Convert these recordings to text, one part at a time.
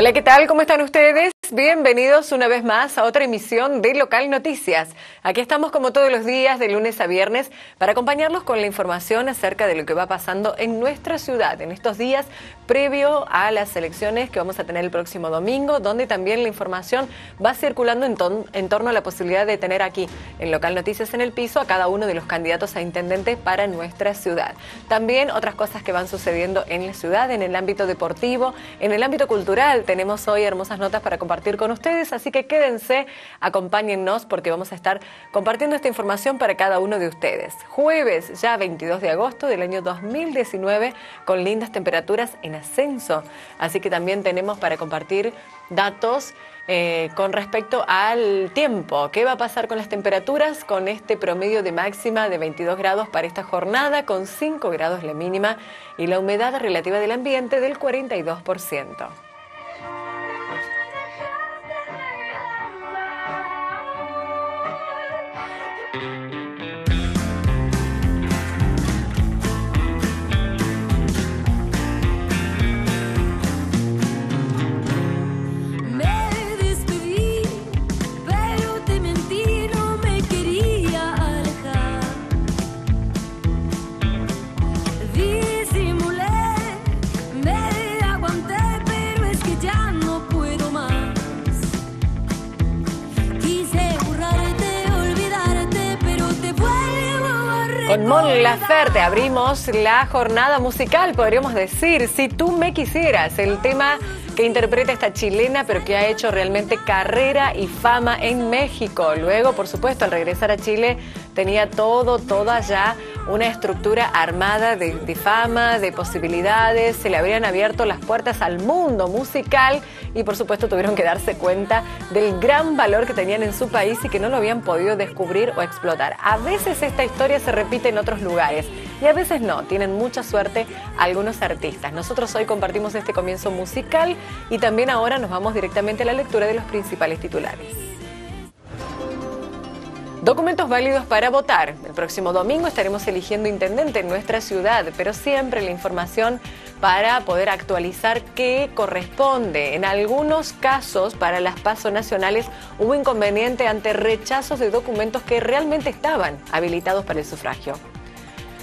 Hola, ¿qué tal? ¿Cómo están ustedes? Bienvenidos una vez más a otra emisión de Local Noticias. Aquí estamos como todos los días, de lunes a viernes, para acompañarlos con la información acerca de lo que va pasando en nuestra ciudad en estos días previo a las elecciones que vamos a tener el próximo domingo, donde también la información va circulando en, torno a la posibilidad de tener aquí en Local Noticias en el piso a cada uno de los candidatos a intendente para nuestra ciudad. También otras cosas que van sucediendo en la ciudad, en el ámbito deportivo, en el ámbito cultural. Tenemos hoy hermosas notas para compartir con ustedes, así que quédense, acompáñennos porque vamos a estar compartiendo esta información para cada uno de ustedes. Jueves, ya 22 de agosto del año 2019, con lindas temperaturas en ascenso, así que también tenemos para compartir datos eh, con respecto al tiempo. ¿Qué va a pasar con las temperaturas? Con este promedio de máxima de 22 grados para esta jornada, con 5 grados la mínima y la humedad relativa del ambiente del 42%. Con Mon Laferte abrimos la jornada musical, podríamos decir, Si tú me quisieras, el tema que interpreta esta chilena, pero que ha hecho realmente carrera y fama en México. Luego, por supuesto, al regresar a Chile, tenía todo, toda ya una estructura armada de, fama, de posibilidades, se le habrían abierto las puertas al mundo musical y por supuesto tuvieron que darse cuenta del gran valor que tenían en su país y que no lo habían podido descubrir o explotar. A veces esta historia se repite en otros lugares y a veces no, tienen mucha suerte algunos artistas. Nosotros hoy compartimos este comienzo musical y también ahora nos vamos directamente a la lectura de los principales titulares. Documentos válidos para votar. El próximo domingo estaremos eligiendo intendente en nuestra ciudad, pero siempre la información para poder actualizar qué corresponde. En algunos casos, para las pasos nacionales, hubo inconveniente ante rechazos de documentos que realmente estaban habilitados para el sufragio.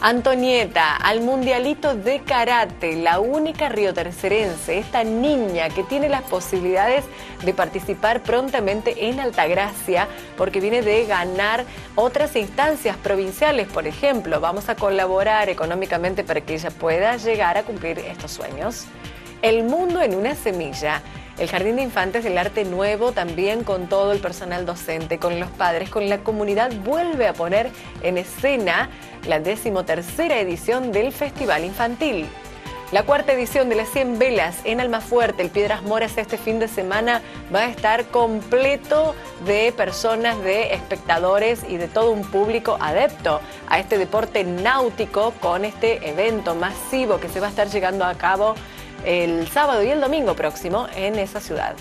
Antonieta, al mundialito de karate, la única riotercerense, esta niña que tiene las posibilidades de participar prontamente en Altagracia, porque viene de ganar otras instancias provinciales, por ejemplo. Vamos a colaborar económicamente para que ella pueda llegar a cumplir estos sueños. El mundo en una semilla. El Jardín de Infantes del Arte Nuevo, también con todo el personal docente, con los padres, con la comunidad, vuelve a poner en escena la decimotercera edición del Festival Infantil. La cuarta edición de las 100 velas en Almafuerte, el Piedras Moras, este fin de semana va a estar completo de personas, de espectadores y de todo un público adepto a este deporte náutico con este evento masivo que se va a estar llegando a cabo el sábado y el domingo próximo en esa ciudad.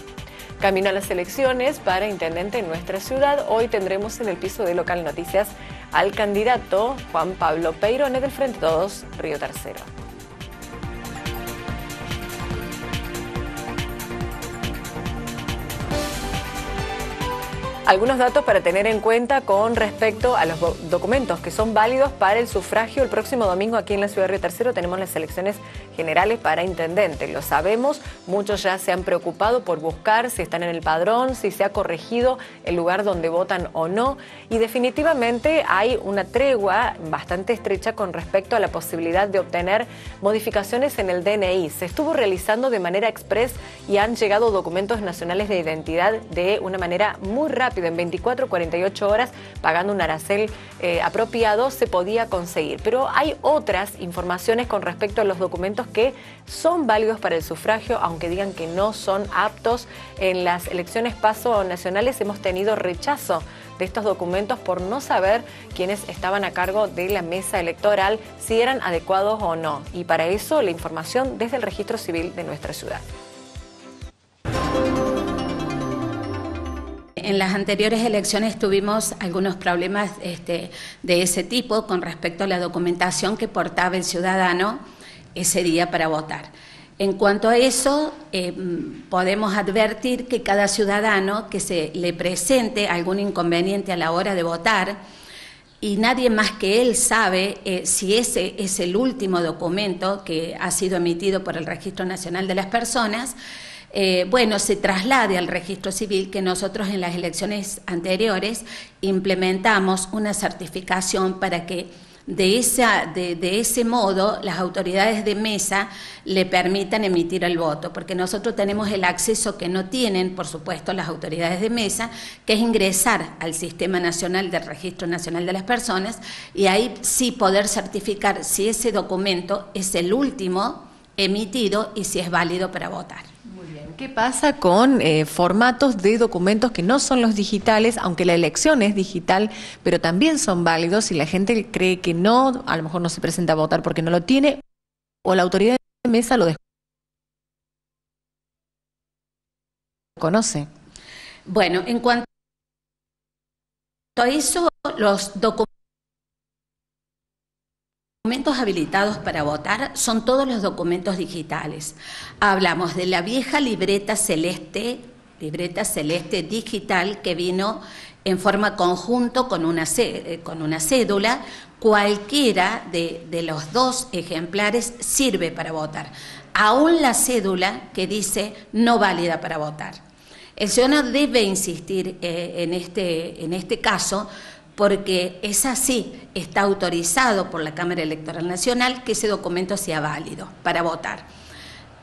Camino a las elecciones para intendente en nuestra ciudad. Hoy tendremos en el piso de Local Noticias al candidato Juan Pablo Peirone del Frente Todos Río Tercero. Algunos datos para tener en cuenta con respecto a los documentos que son válidos para el sufragio el próximo domingo aquí en la ciudad de Río Tercero tenemos las elecciones generales para intendente. Lo sabemos, muchos ya se han preocupado por buscar si están en el padrón, si se ha corregido el lugar donde votan o no y definitivamente hay una tregua bastante estrecha con respecto a la posibilidad de obtener modificaciones en el DNI. Se estuvo realizando de manera express y han llegado documentos nacionales de identidad de una manera muy rápida en 24 48 horas, pagando un aracel eh, apropiado, se podía conseguir. Pero hay otras informaciones con respecto a los documentos que son válidos para el sufragio, aunque digan que no son aptos. En las elecciones paso nacionales hemos tenido rechazo de estos documentos por no saber quiénes estaban a cargo de la mesa electoral, si eran adecuados o no. Y para eso la información desde el registro civil de nuestra ciudad. En las anteriores elecciones tuvimos algunos problemas este, de ese tipo con respecto a la documentación que portaba el ciudadano ese día para votar. En cuanto a eso, eh, podemos advertir que cada ciudadano que se le presente algún inconveniente a la hora de votar, y nadie más que él sabe eh, si ese es el último documento que ha sido emitido por el Registro Nacional de las Personas, eh, bueno, se traslade al registro civil que nosotros en las elecciones anteriores implementamos una certificación para que de, esa, de, ese modo las autoridades de mesa le permitan emitir el voto, porque nosotros tenemos el acceso que no tienen, por supuesto, las autoridades de mesa, que es ingresar al Sistema Nacional del Registro Nacional de las Personas y ahí sí poder certificar si ese documento es el último emitido y si es válido para votar. ¿Qué pasa con eh, formatos de documentos que no son los digitales, aunque la elección es digital, pero también son válidos y la gente cree que no, a lo mejor no se presenta a votar porque no lo tiene, o la autoridad de mesa lo desconoce? Bueno, en cuanto a eso, los documentos documentos habilitados para votar son todos los documentos digitales. Hablamos de la vieja libreta celeste, libreta celeste digital que vino en forma conjunto con una, eh, con una cédula. Cualquiera de, de los dos ejemplares sirve para votar. Aún la cédula que dice no válida para votar. El ciudadano debe insistir eh, en, este, en este caso porque es así, está autorizado por la Cámara Electoral Nacional que ese documento sea válido para votar.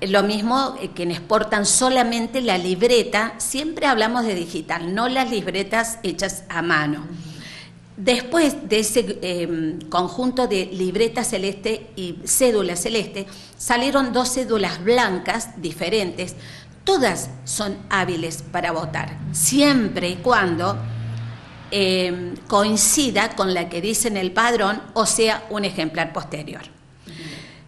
Lo mismo eh, quienes portan solamente la libreta, siempre hablamos de digital, no las libretas hechas a mano. Después de ese em, conjunto de libreta celeste y cédula celeste, salieron dos cédulas blancas diferentes. Todas son hábiles para votar, siempre y cuando Em, coincida con la que dice en el padrón o sea un ejemplar posterior.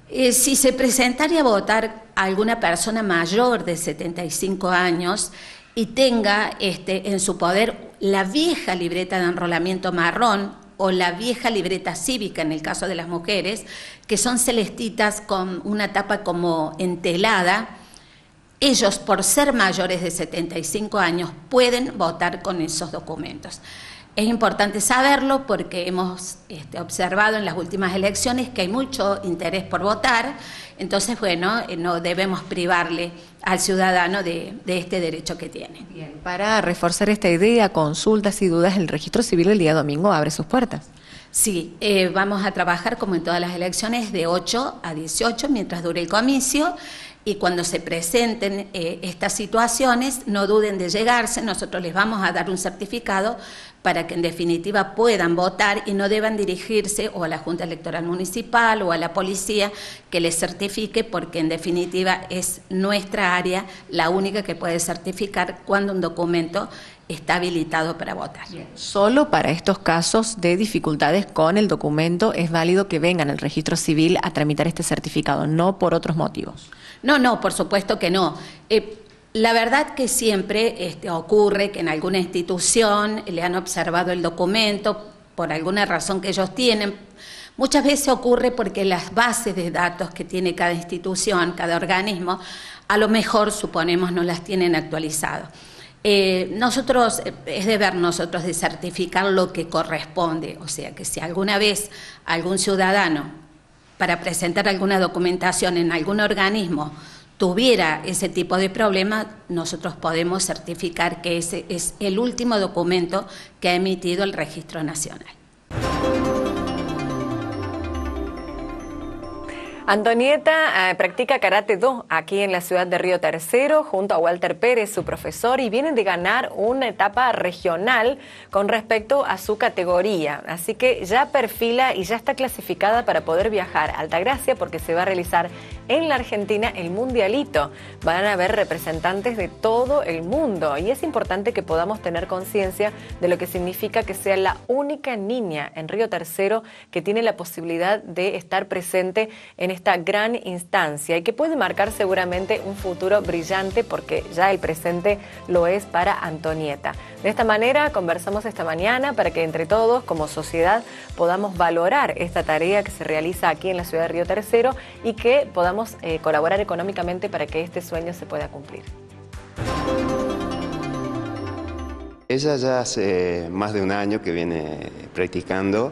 Eh, si se presentaría a votar alguna persona mayor de 75 años y tenga este, en su poder la vieja libreta de enrolamiento marrón o la vieja libreta cívica en el caso de las mujeres, que son celestitas con una tapa como entelada, ellos por ser mayores de 75 años pueden votar con esos documentos. Es importante saberlo porque hemos este, observado en las últimas elecciones que hay mucho interés por votar, entonces, bueno, eh, no debemos privarle al ciudadano de, este derecho que tiene. Para reforzar esta idea, consultas y dudas, el registro civil el día domingo abre sus puertas. Sí, eh, vamos a trabajar como en todas las elecciones de 8 a 18 mientras dure el comicio y cuando se presenten eh, estas situaciones no duden de llegarse, nosotros les vamos a dar un certificado para que en definitiva puedan votar y no deban dirigirse o a la Junta Electoral Municipal o a la policía que les certifique, porque en definitiva es nuestra área la única que puede certificar cuando un documento está habilitado para votar. Solo para estos casos de dificultades con el documento es válido que vengan al registro civil a tramitar este certificado, no por otros motivos. No, no, por supuesto que no. Eh, la verdad que siempre este, ocurre que en alguna institución le han observado el documento por alguna razón que ellos tienen. Muchas veces ocurre porque las bases de datos que tiene cada institución, cada organismo, a lo mejor suponemos no las tienen actualizadas. Eh, nosotros, eh, es deber nosotros de certificar lo que corresponde, o sea que si alguna vez algún ciudadano, para presentar alguna documentación en algún organismo, tuviera ese tipo de problema, nosotros podemos certificar que ese es el último documento que ha emitido el Registro Nacional. Antonieta eh, practica karate do aquí en la ciudad de Río Tercero junto a Walter Pérez, su profesor, y vienen de ganar una etapa regional con respecto a su categoría. Así que ya perfila y ya está clasificada para poder viajar a Altagracia porque se va a realizar en la Argentina el Mundialito. Van a haber representantes de todo el mundo y es importante que podamos tener conciencia de lo que significa que sea la única niña en Río Tercero que tiene la posibilidad de estar presente en esta gran instancia y que puede marcar seguramente un futuro brillante porque ya el presente lo es para Antonieta. De esta manera conversamos esta mañana para que entre todos como sociedad podamos valorar esta tarea que se realiza aquí en la ciudad de Río Tercero y que podamos eh, colaborar económicamente para que este sueño se pueda cumplir. Ella ya hace más de un año que viene practicando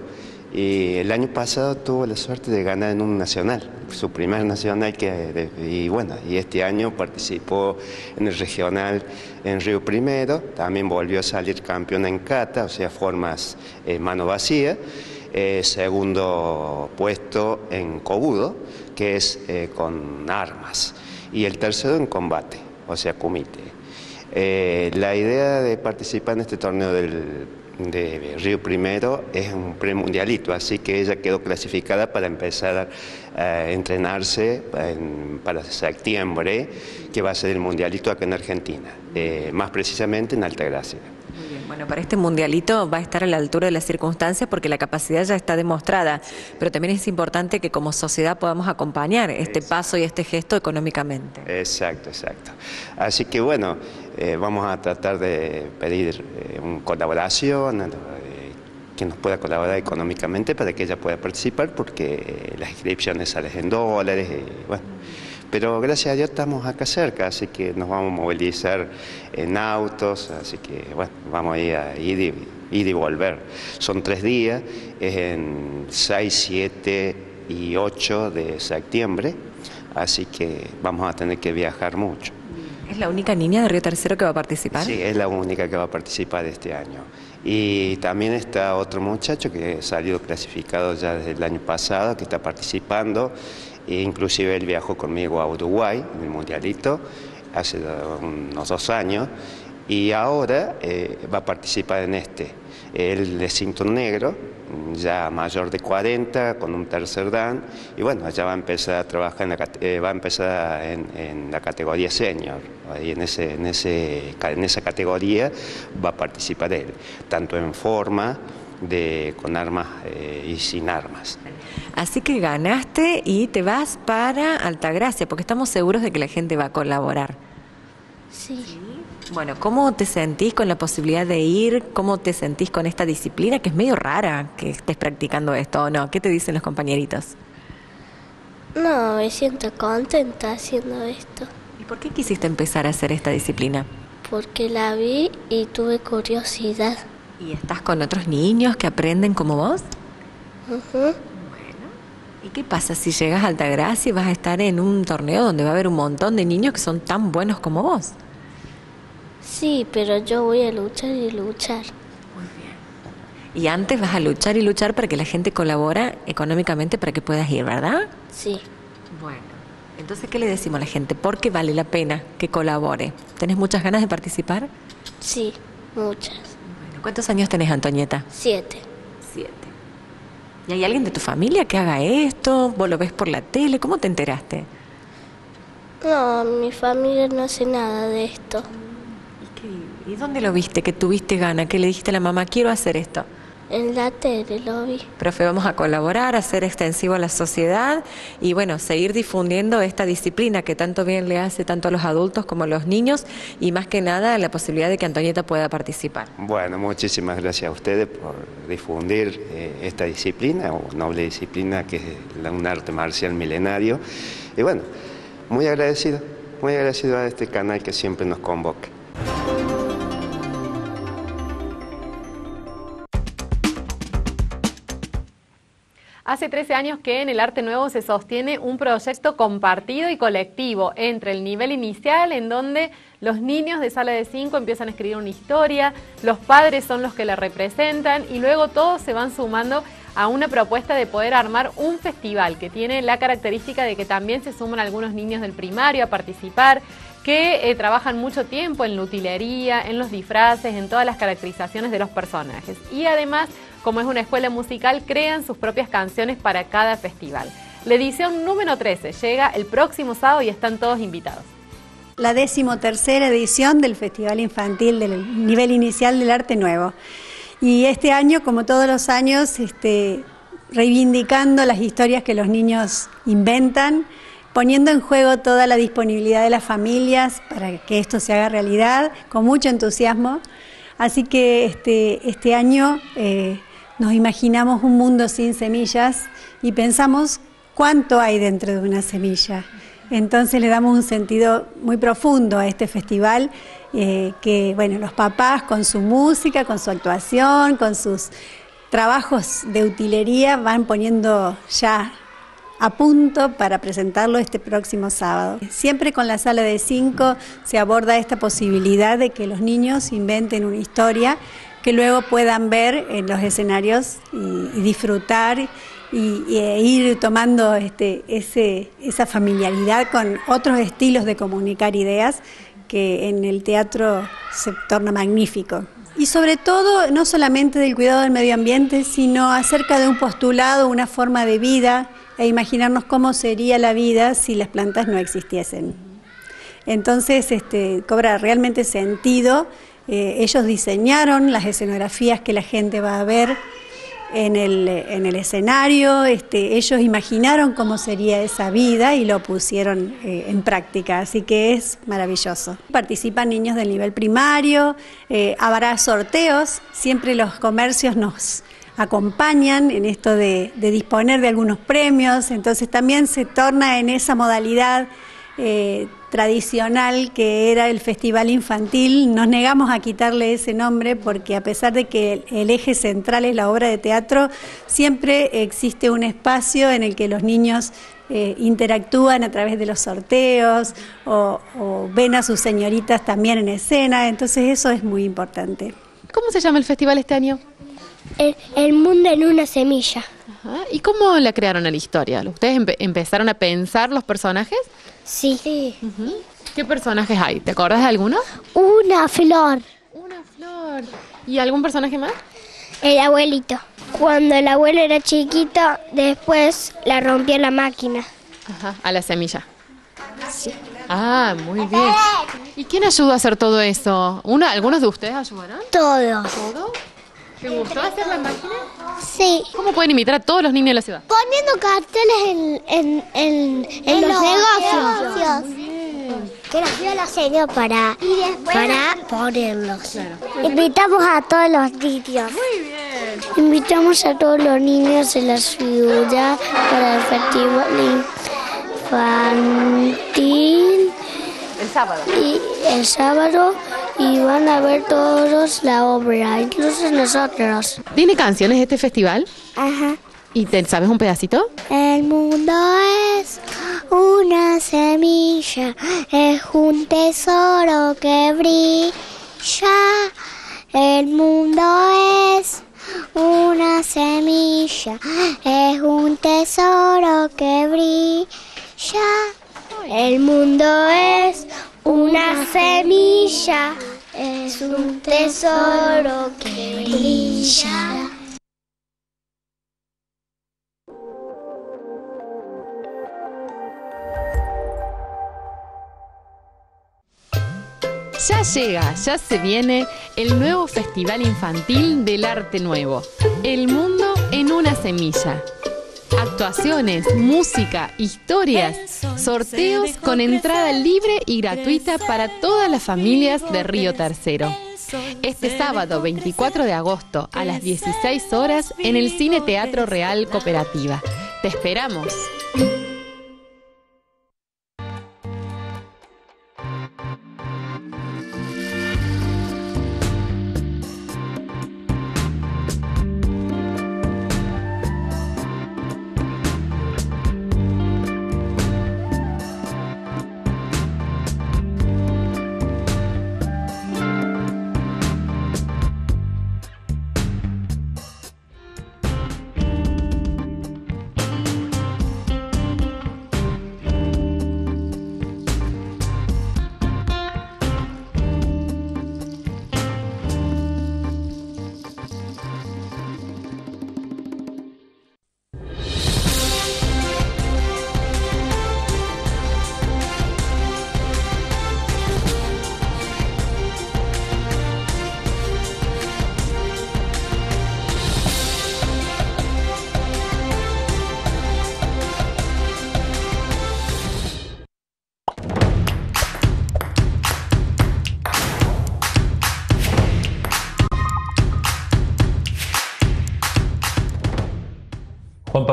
y el año pasado tuvo la suerte de ganar en un nacional, su primer nacional, que, y bueno, y este año participó en el regional en Río Primero, también volvió a salir campeón en Cata, o sea, formas eh, mano vacía, eh, segundo puesto en Cobudo, que es eh, con armas, y el tercero en combate, o sea, comité. la idea de participar en este torneo del de Río Primero es un premundialito, así que ella quedó clasificada para empezar a entrenarse para septiembre, que va a ser el mundialito acá en Argentina, eh, más precisamente en Altagracia. Bueno, para este mundialito va a estar a la altura de las circunstancias porque la capacidad ya está demostrada, pero también es importante que como sociedad podamos acompañar este paso y este gesto económicamente. Exacto, exacto. Así que bueno, eh, vamos a tratar de pedir eh, una colaboración, eh, que nos pueda colaborar económicamente para que ella pueda participar porque las inscripciones salen en dólares. Y, bueno, pero gracias a Dios estamos acá cerca, así que nos vamos a movilizar en autos, así que bueno, vamos a ir a ir y, volver. Son tres días, es en 6, 7 y 8 de septiembre, así que vamos a tener que viajar mucho. ¿Es la única niña de Río Tercero que va a participar? Sí, es la única que va a participar este año. Y también está otro muchacho que ha salido clasificado ya desde el año pasado, que está participando inclusive él viajó conmigo a Uruguay en el Mundialito hace unos dos años y ahora eh, va a participar en este. Él es cinto negro, ya mayor de 40, con un tercer dan, y bueno, ya va a empezar a trabajar en la, eh, va a empezar en, la categoría senior, y en, ese, en esa categoría va a participar él, tanto en forma de, con armas eh, y sin armas. Así que ganaste y te vas para Altagracia, porque estamos seguros de que la gente va a colaborar. Sí. Bueno, ¿cómo te sentís con la posibilidad de ir? ¿Cómo te sentís con esta disciplina que es medio rara que estés practicando esto o no? ¿Qué te dicen los compañeritos? No, me siento contenta haciendo esto. ¿Y por qué quisiste empezar a hacer esta disciplina? Porque la vi y tuve curiosidad. ¿Y estás con otros niños que aprenden como vos? Uh ¿Y qué pasa si llegas a Altagracia y vas a estar en un torneo donde va a haber un montón de niños que son tan buenos como vos? Sí, pero yo voy a luchar y luchar. Muy bien. Y antes vas a luchar y luchar para que la gente colabora económicamente para que puedas ir, ¿verdad? Sí. Bueno, entonces, ¿qué le decimos a la gente? ¿Por qué vale la pena que colabore? ¿Tenés muchas ganas de participar? Sí, muchas. Bueno, ¿cuántos años tenés, Antonieta? Siete. ¿Y hay alguien de tu familia que haga esto? ¿Vos lo ves por la tele? ¿Cómo te enteraste? No, mi familia no hace nada de esto. ¿Y, dónde lo viste que tuviste gana? ¿Qué le dijiste a la mamá, quiero hacer esto? En la tele lo vi. Profe, vamos a colaborar, a hacer extensivo a la sociedad y bueno, seguir difundiendo esta disciplina que tanto bien le hace tanto a los adultos como a los niños y más que nada la posibilidad de que Antonieta pueda participar. Bueno, muchísimas gracias a ustedes por difundir eh, esta disciplina, o noble disciplina que es un arte marcial milenario. Y bueno, muy agradecido, muy agradecido a este canal que siempre nos convoca. Hace 13 años que en el Arte Nuevo se sostiene un proyecto compartido y colectivo entre el nivel inicial, en donde los niños de sala de 5 empiezan a escribir una historia, los padres son los que la representan y luego todos se van sumando a una propuesta de poder armar un festival que tiene la característica de que también se suman algunos niños del primario a participar, que eh, trabajan mucho tiempo en la utilería, en los disfraces, en todas las caracterizaciones de los personajes. Y además como es una escuela musical, crean sus propias canciones para cada festival. La edición número 13 llega el próximo sábado y están todos invitados. La decimotercera edición del Festival Infantil del nivel inicial del Arte Nuevo. Y este año, como todos los años, este, reivindicando las historias que los niños inventan, poniendo en juego toda la disponibilidad de las familias para que esto se haga realidad, con mucho entusiasmo. Así que este, este año eh, nos imaginamos un mundo sin semillas y pensamos cuánto hay dentro de una semilla. Entonces le damos un sentido muy profundo a este festival, eh, que bueno, los papás con su música, con su actuación, con sus trabajos de utilería van poniendo ya a punto para presentarlo este próximo sábado. Siempre con la sala de cinco se aborda esta posibilidad de que los niños inventen una historia que luego puedan ver en los escenarios y, disfrutar y, e ir tomando este, ese, esa familiaridad con otros estilos de comunicar ideas que en el teatro se torna magnífico y sobre todo no solamente del cuidado del medio ambiente, sino acerca de un postulado, una forma de vida e imaginarnos cómo sería la vida si las plantas no existiesen. Entonces este, cobra realmente sentido. Eh, ellos diseñaron las escenografías que la gente va a ver en el, en el escenario, este, ellos imaginaron cómo sería esa vida y lo pusieron eh, en práctica, así que es maravilloso. Participan niños del nivel primario, eh, habrá sorteos, siempre los comercios nos acompañan en esto de, disponer de algunos premios, entonces también se torna en esa modalidad eh, tradicional que era el Festival Infantil. Nos negamos a quitarle ese nombre porque a pesar de que el, eje central es la obra de teatro, siempre existe un espacio en el que los niños eh, interactúan a través de los sorteos o, ven a sus señoritas también en escena, entonces eso es muy importante. ¿Cómo se llama el festival este año? El, mundo en una semilla. ¿Y cómo la crearon a la historia? ¿Ustedes empezaron a pensar los personajes? Sí. sí. ¿Qué personajes hay? ¿Te acuerdas de alguno? Una flor. Una flor. ¿Y algún personaje más? El abuelito. Cuando el abuelo era chiquito, después la rompió la máquina. Ajá, a la semilla. Sí. Ah, muy bien. ¿Y quién ayudó a hacer todo eso? ¿Una, ¿Algunos de ustedes ayudaron? Todos. ¿Todo? ¿Te gustó hacer la máquina? Sí. ¿Cómo pueden imitar a todos los niños de la ciudad? Poniendo carteles en, en, en, los, negocios. Muy bien. Que nos dio la señora para, para ponerlos. Invitamos a todos los niños. Muy bien. Invitamos a todos los niños de la ciudad para el festival infantil. El sábado. Y el sábado y van a ver todos la obra, incluso nosotros. ¿Tiene canciones este festival? Ajá. ¿Y te sabes un pedacito? El mundo es una semilla, es un tesoro que brilla. El mundo es una semilla, es un tesoro que brilla. El mundo es una semilla es un tesoro que brilla. Ya llega, ya se viene el nuevo Festival Infantil del Arte Nuevo. El mundo en una semilla actuaciones, música, historias, sorteos con entrada libre y gratuita para todas las familias de Río Tercero. Este sábado 24 de agosto a las 16 horas en el Cine Teatro Real Cooperativa. Te esperamos.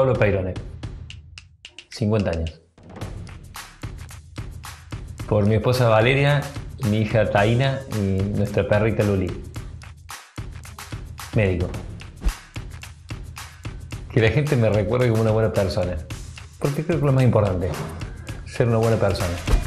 Pablo Peirone, 50 años. Por mi esposa Valeria, mi hija Taina y nuestra perrita Luli. Médico. Que la gente me recuerde como una buena persona. Porque creo que lo más importante, ser una buena persona.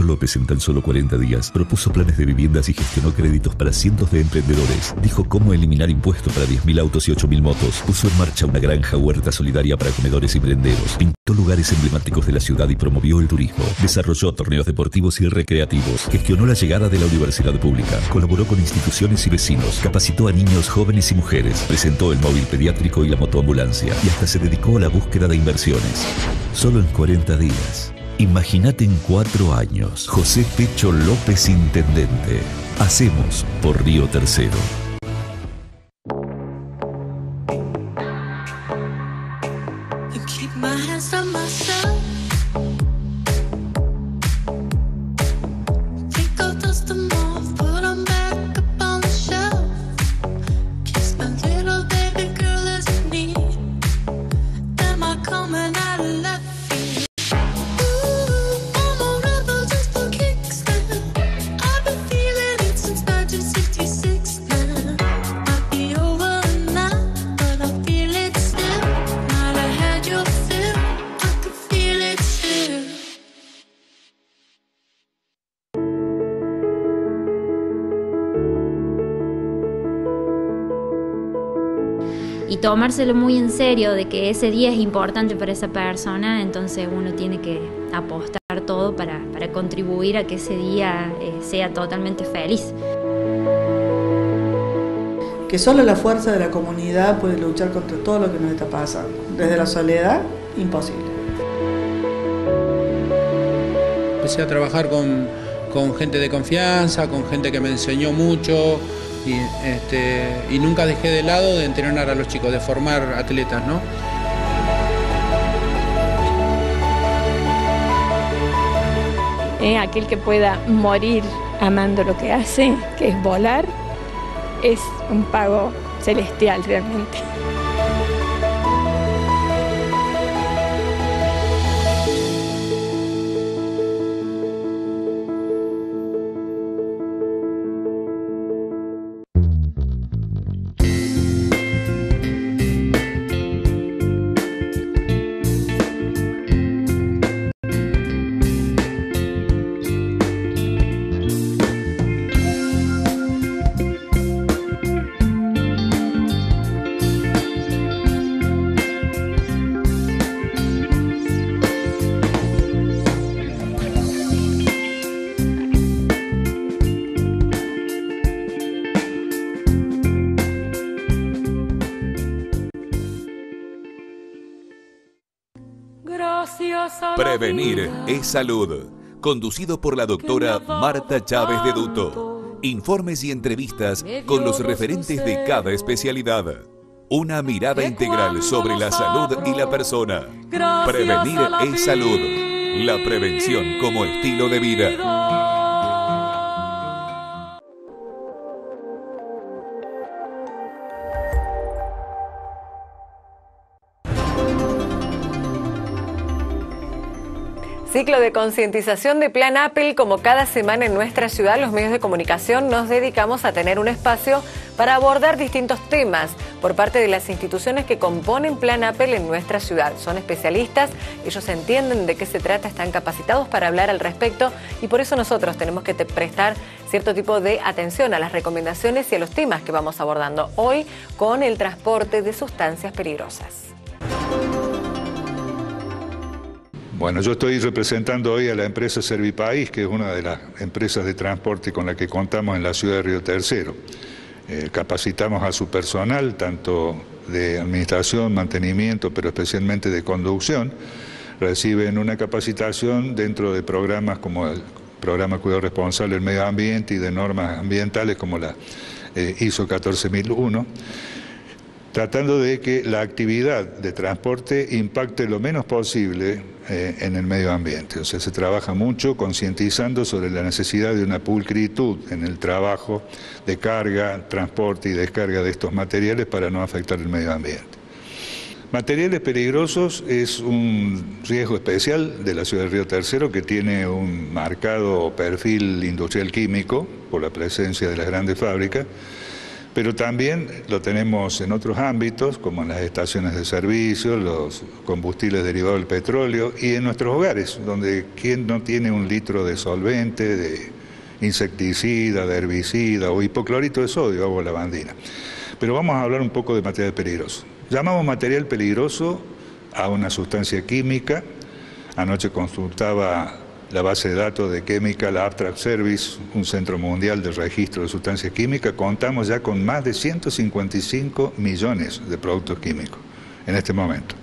López en tan solo 40 días propuso planes de viviendas y gestionó créditos para cientos de emprendedores. Dijo cómo eliminar impuestos para 10.000 autos y 8.000 motos. Puso en marcha una granja huerta solidaria para comedores y merenderos. Pintó lugares emblemáticos de la ciudad y promovió el turismo. Desarrolló torneos deportivos y recreativos. Gestionó la llegada de la universidad pública. Colaboró con instituciones y vecinos. Capacitó a niños, jóvenes y mujeres. Presentó el móvil pediátrico y la motoambulancia. Y hasta se dedicó a la búsqueda de inversiones. Solo en 40 días. Imagínate en cuatro años. José Pecho López Intendente. Hacemos por Río Tercero. Tomárselo muy en serio de que ese día es importante para esa persona, entonces uno tiene que apostar todo para, contribuir a que ese día eh, sea totalmente feliz. Que solo la fuerza de la comunidad puede luchar contra todo lo que nos está pasando. Desde la soledad, imposible. Empecé a trabajar con, con gente de confianza, con gente que me enseñó mucho, y, este, y nunca dejé de lado de entrenar a los chicos, de formar atletas, ¿no? Eh, aquel que pueda morir amando lo que hace, que es volar, es un pago celestial realmente. Prevenir es salud. Conducido por la doctora Marta Chávez de Duto. Informes y entrevistas con los referentes de cada especialidad. Una mirada integral sobre la salud y la persona. Prevenir es salud. La prevención como estilo de vida. Ciclo de concientización de Plan Apple, como cada semana en nuestra ciudad, los medios de comunicación nos dedicamos a tener un espacio para abordar distintos temas por parte de las instituciones que componen Plan Apple en nuestra ciudad. Son especialistas, ellos entienden de qué se trata, están capacitados para hablar al respecto y por eso nosotros tenemos que prestar cierto tipo de atención a las recomendaciones y a los temas que vamos abordando hoy con el transporte de sustancias peligrosas. Bueno, yo estoy representando hoy a la empresa Servipaís, que es una de las empresas de transporte con la que contamos en la ciudad de Río Tercero. Eh, capacitamos a su personal, tanto de administración, mantenimiento, pero especialmente de conducción. Reciben una capacitación dentro de programas como el programa Cuidado Responsable del Medio Ambiente y de normas ambientales como la eh, ISO 14001 tratando de que la actividad de transporte impacte lo menos posible eh, en el medio ambiente. O sea, se trabaja mucho concientizando sobre la necesidad de una pulcritud en el trabajo de carga, transporte y descarga de estos materiales para no afectar el medio ambiente. Materiales peligrosos es un riesgo especial de la ciudad de Río Tercero que tiene un marcado perfil industrial químico por la presencia de las grandes fábricas pero también lo tenemos en otros ámbitos, como en las estaciones de servicio, los combustibles derivados del petróleo y en nuestros hogares, donde quien no tiene un litro de solvente, de insecticida, de herbicida o hipoclorito de sodio, agua lavandina. Pero vamos a hablar un poco de material peligroso. Llamamos material peligroso a una sustancia química. Anoche consultaba la base de datos de Chemical Abstract Service, un centro mundial de registro de sustancias químicas, contamos ya con más de 155 millones de productos químicos en este momento.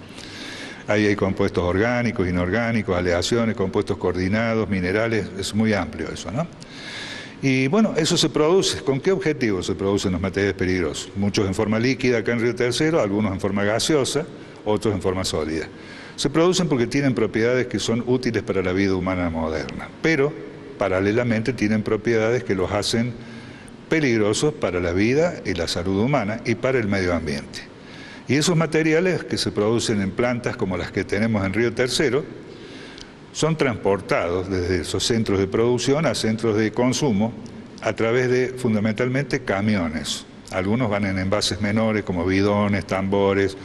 Ahí hay compuestos orgánicos, inorgánicos, aleaciones, compuestos coordinados, minerales, es muy amplio eso, ¿no? Y bueno, eso se produce. ¿Con qué objetivo se producen los materiales peligrosos? Muchos en forma líquida acá en Río Tercero, algunos en forma gaseosa, otros en forma sólida. Se producen porque tienen propiedades que son útiles para la vida humana moderna, pero paralelamente tienen propiedades que los hacen peligrosos para la vida y la salud humana y para el medio ambiente. Y esos materiales que se producen en plantas como las que tenemos en Río Tercero, son transportados desde esos centros de producción a centros de consumo a través de fundamentalmente camiones. Algunos van en envases menores como bidones, tambores,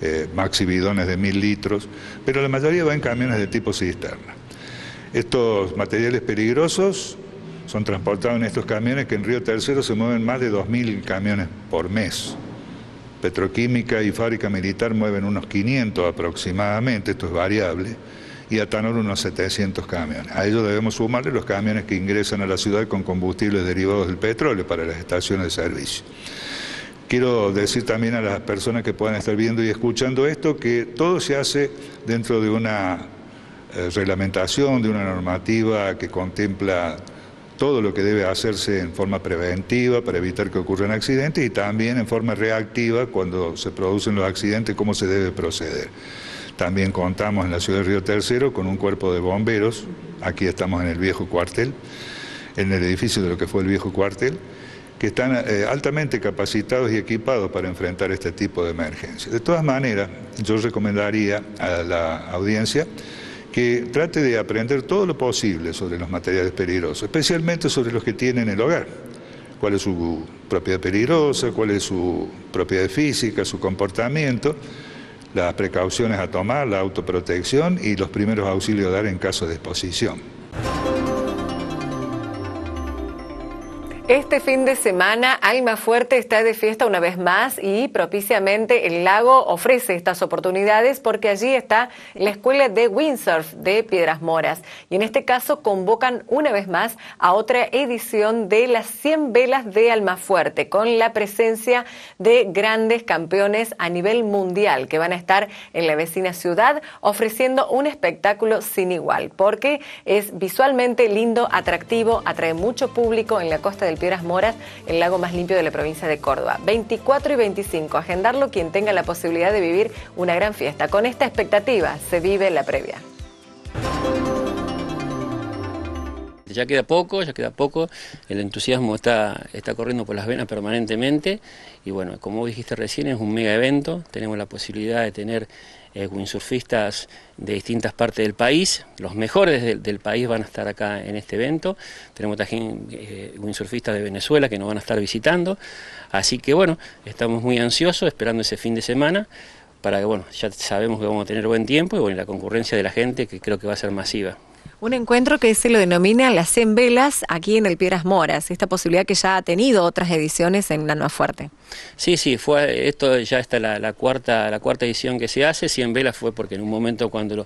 eh, maxi bidones de mil litros, pero la mayoría va en camiones de tipo cisterna. Estos materiales peligrosos son transportados en estos camiones que en Río Tercero se mueven más de 2.000 camiones por mes. Petroquímica y fábrica militar mueven unos 500 aproximadamente, esto es variable, y Atanor unos 700 camiones. A ello debemos sumarle los camiones que ingresan a la ciudad con combustibles derivados del petróleo para las estaciones de servicio. Quiero decir también a las personas que puedan estar viendo y escuchando esto que todo se hace dentro de una eh, reglamentación, de una normativa que contempla todo lo que debe hacerse en forma preventiva para evitar que ocurran accidentes y también en forma reactiva cuando se producen los accidentes, cómo se debe proceder. También contamos en la ciudad de Río Tercero con un cuerpo de bomberos, aquí estamos en el viejo cuartel, en el edificio de lo que fue el viejo cuartel, que están eh, altamente capacitados y equipados para enfrentar este tipo de emergencias. De todas maneras, yo recomendaría a la audiencia que trate de aprender todo lo posible sobre los materiales peligrosos, especialmente sobre los que tiene en el hogar. Cuál es su propiedad peligrosa, cuál es su propiedad física, su comportamiento, las precauciones a tomar, la autoprotección y los primeros auxilios a dar en caso de exposición. Este fin de semana, Alma Fuerte está de fiesta una vez más y propiciamente el lago ofrece estas oportunidades porque allí está la escuela de windsurf de Piedras Moras. Y en este caso convocan una vez más a otra edición de las 100 velas de Alma Fuerte con la presencia de grandes campeones a nivel mundial que van a estar en la vecina ciudad ofreciendo un espectáculo sin igual porque es visualmente lindo, atractivo, atrae mucho público en la costa del Piedras Moras, el lago más limpio de la provincia de Córdoba. 24 y 25, agendarlo quien tenga la posibilidad de vivir una gran fiesta. Con esta expectativa se vive la previa. Ya queda poco, ya queda poco, el entusiasmo está, está corriendo por las venas permanentemente y bueno, como dijiste recién, es un mega evento, tenemos la posibilidad de tener eh, windsurfistas de distintas partes del país. Los mejores del, país van a estar acá en este evento. Tenemos también eh, windsurfistas de Venezuela que nos van a estar visitando. Así que bueno, estamos muy ansiosos esperando ese fin de semana para que bueno, ya sabemos que vamos a tener buen tiempo y bueno, la concurrencia de la gente que creo que va a ser masiva. Un encuentro que se lo denomina las 100 velas aquí en el Piedras Moras, esta posibilidad que ya ha tenido otras ediciones en la Fuerte. Sí, sí, fue esto ya está la, cuarta la cuarta edición que se hace, 100 velas fue porque en un momento cuando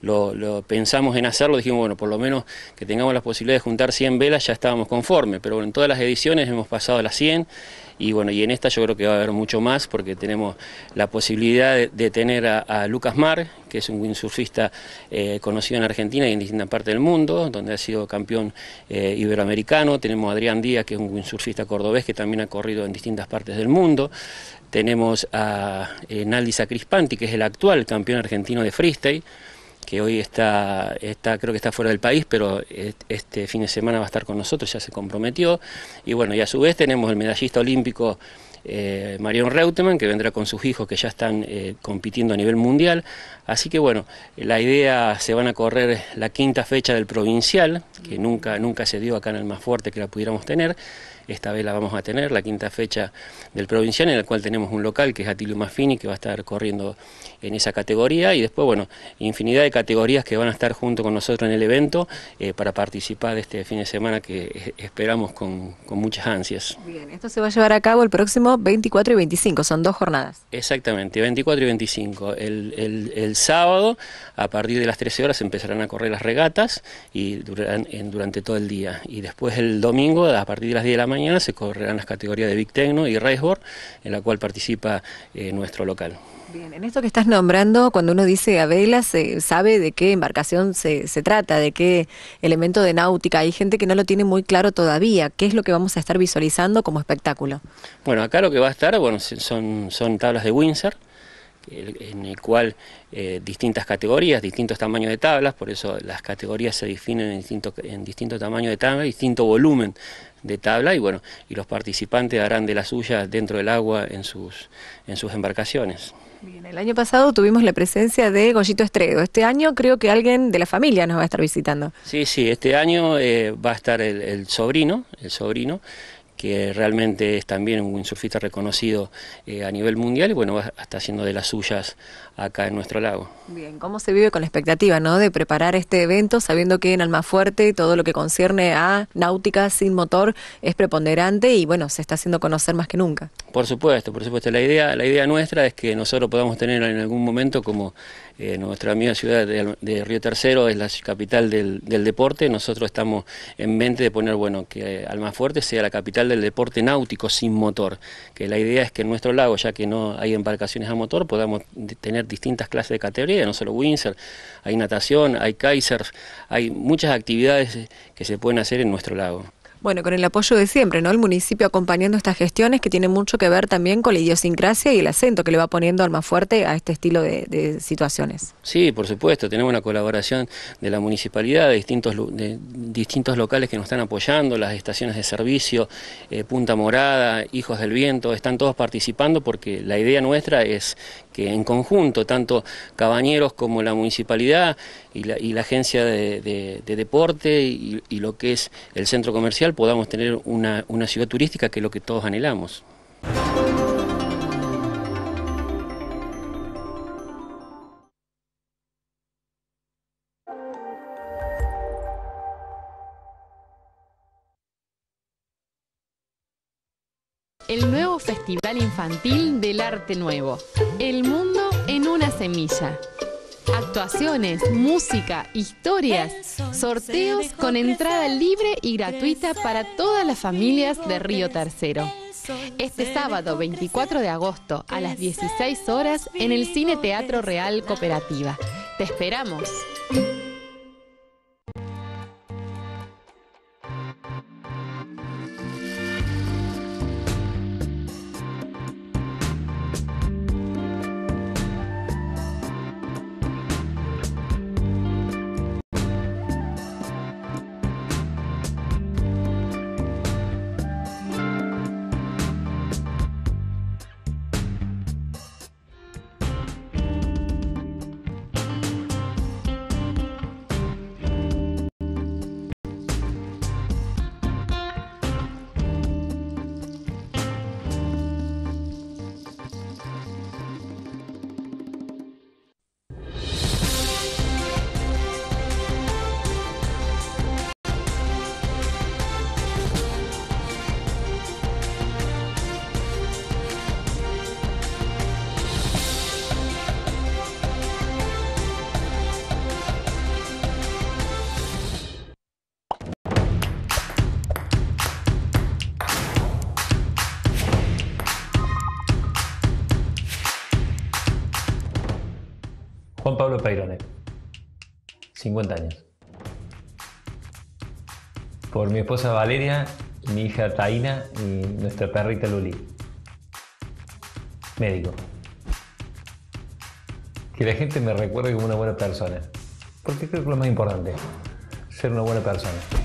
lo, lo, pensamos en hacerlo dijimos, bueno, por lo menos que tengamos la posibilidad de juntar 100 velas ya estábamos conformes, pero bueno, en todas las ediciones hemos pasado a las 100 y bueno, y en esta yo creo que va a haber mucho más porque tenemos la posibilidad de, tener a, Lucas Mar, que es un windsurfista eh, conocido en Argentina y en distintas partes del mundo, donde ha sido campeón eh, iberoamericano, tenemos a Adrián Díaz, que es un windsurfista cordobés que también ha corrido en distintas partes del mundo, tenemos a eh, Naldi Sacrispanti, que es el actual campeón argentino de freestyle, que hoy está, está, creo que está fuera del país, pero este fin de semana va a estar con nosotros, ya se comprometió. Y bueno, y a su vez tenemos el medallista olímpico eh, Marion Reutemann, que vendrá con sus hijos que ya están eh, compitiendo a nivel mundial. Así que bueno, la idea se van a correr la quinta fecha del provincial, que nunca, nunca se dio acá en el más fuerte que la pudiéramos tener. Esta vez la vamos a tener, la quinta fecha del provincial, en el cual tenemos un local que es Atilio Maffini, que va a estar corriendo en esa categoría. Y después, bueno, infinidad de categorías que van a estar junto con nosotros en el evento eh, para participar de este fin de semana que esperamos con, muchas ansias. Bien, esto se va a llevar a cabo el próximo 24 y 25, son dos jornadas. Exactamente, 24 y 25. El, el, sábado, a partir de las 13 horas, empezarán a correr las regatas y durante todo el día. Y después el domingo, a partir de las 10 de la mañana se correrán las categorías de Big Tecno y Raceboard, en la cual participa eh, nuestro local. Bien, en esto que estás nombrando, cuando uno dice a vela, se sabe de qué embarcación se, se, trata, de qué elemento de náutica. Hay gente que no lo tiene muy claro todavía. ¿Qué es lo que vamos a estar visualizando como espectáculo? Bueno, acá lo que va a estar, bueno, son, son tablas de Windsor, en el cual eh, distintas categorías, distintos tamaños de tablas, por eso las categorías se definen en distinto, en distinto tamaño de tabla, distinto volumen de tabla y bueno, y los participantes harán de la suya dentro del agua en sus, en sus embarcaciones. Bien, el año pasado tuvimos la presencia de Goyito Estredo. Este año creo que alguien de la familia nos va a estar visitando. Sí, sí, este año eh, va a estar el, el sobrino, el sobrino, que realmente es también un windsurfista reconocido eh, a nivel mundial y bueno, está haciendo de las suyas acá en nuestro lago. Bien, ¿cómo se vive con la expectativa ¿no? de preparar este evento sabiendo que en Almafuerte todo lo que concierne a náutica sin motor es preponderante y bueno, se está haciendo conocer más que nunca? Por supuesto, por supuesto. La idea, la idea nuestra es que nosotros podamos tener en algún momento como eh, nuestra amiga ciudad de, Río Tercero es la capital del, deporte, nosotros estamos en mente de poner, bueno, que Almafuerte sea la capital del deporte náutico sin motor, que la idea es que en nuestro lago, ya que no hay embarcaciones a motor, podamos tener distintas clases de categoría, no solo Windsor, hay natación, hay kaiser, hay muchas actividades que se pueden hacer en nuestro lago. Bueno, con el apoyo de siempre, ¿no? El municipio acompañando estas gestiones que tienen mucho que ver también con la idiosincrasia y el acento que le va poniendo al más fuerte a este estilo de, situaciones. Sí, por supuesto, tenemos una colaboración de la municipalidad, de distintos, de distintos locales que nos están apoyando, las estaciones de servicio, eh, Punta Morada, Hijos del Viento, están todos participando porque la idea nuestra es que en conjunto, tanto Cabañeros como la municipalidad y la, agencia de, deporte y, lo que es el centro comercial podamos tener una, una ciudad turística que es lo que todos anhelamos. El nuevo Festival Infantil del Arte Nuevo. El mundo en una semilla. Actuaciones, música, historias, sorteos con entrada libre y gratuita para todas las familias de Río Tercero. Este sábado 24 de agosto a las 16 horas en el Cine Teatro Real Cooperativa. Te esperamos. 50 años. Por mi esposa Valeria, mi hija Taina y nuestra perrita Luli. Médico. Que la gente me recuerde como una buena persona. Porque creo que lo más importante. Ser una buena persona.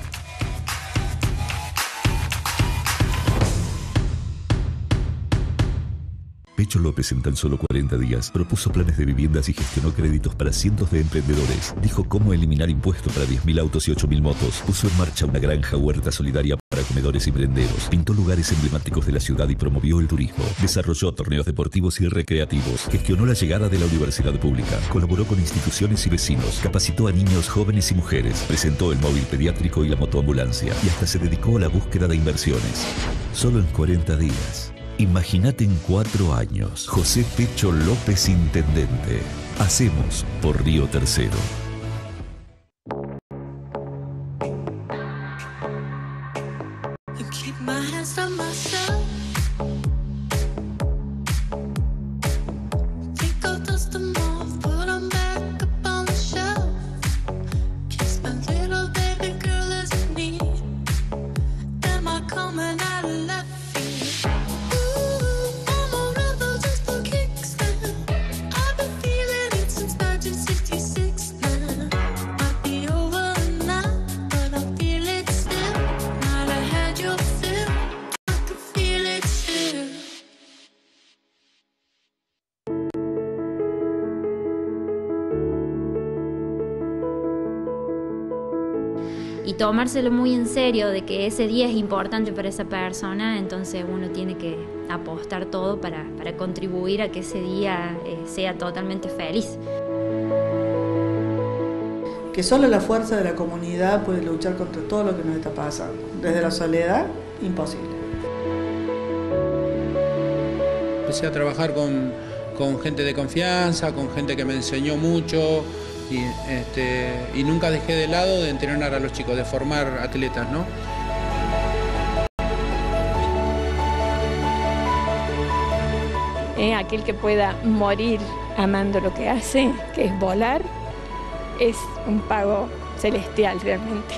Pecho López en tan solo 40 días propuso planes de viviendas y gestionó créditos para cientos de emprendedores. Dijo cómo eliminar impuestos para 10.000 autos y 8.000 motos. Puso en marcha una granja huerta solidaria para comedores y merenderos. Pintó lugares emblemáticos de la ciudad y promovió el turismo. Desarrolló torneos deportivos y recreativos. Gestionó la llegada de la universidad pública. Colaboró con instituciones y vecinos. Capacitó a niños, jóvenes y mujeres. Presentó el móvil pediátrico y la motoambulancia. Y hasta se dedicó a la búsqueda de inversiones. Solo en 40 días. Imagínate en cuatro años. José Pecho López Intendente. Hacemos por Río Tercero. Tomárselo muy en serio de que ese día es importante para esa persona, entonces uno tiene que apostar todo para, para contribuir a que ese día eh, sea totalmente feliz. Que solo la fuerza de la comunidad puede luchar contra todo lo que nos está pasando. Desde la soledad, imposible. Empecé a trabajar con, con gente de confianza, con gente que me enseñó mucho y, este, y nunca dejé de lado de entrenar a los chicos, de formar atletas, ¿no? Aquel que pueda morir amando lo que hace, que es volar, es un pago celestial realmente.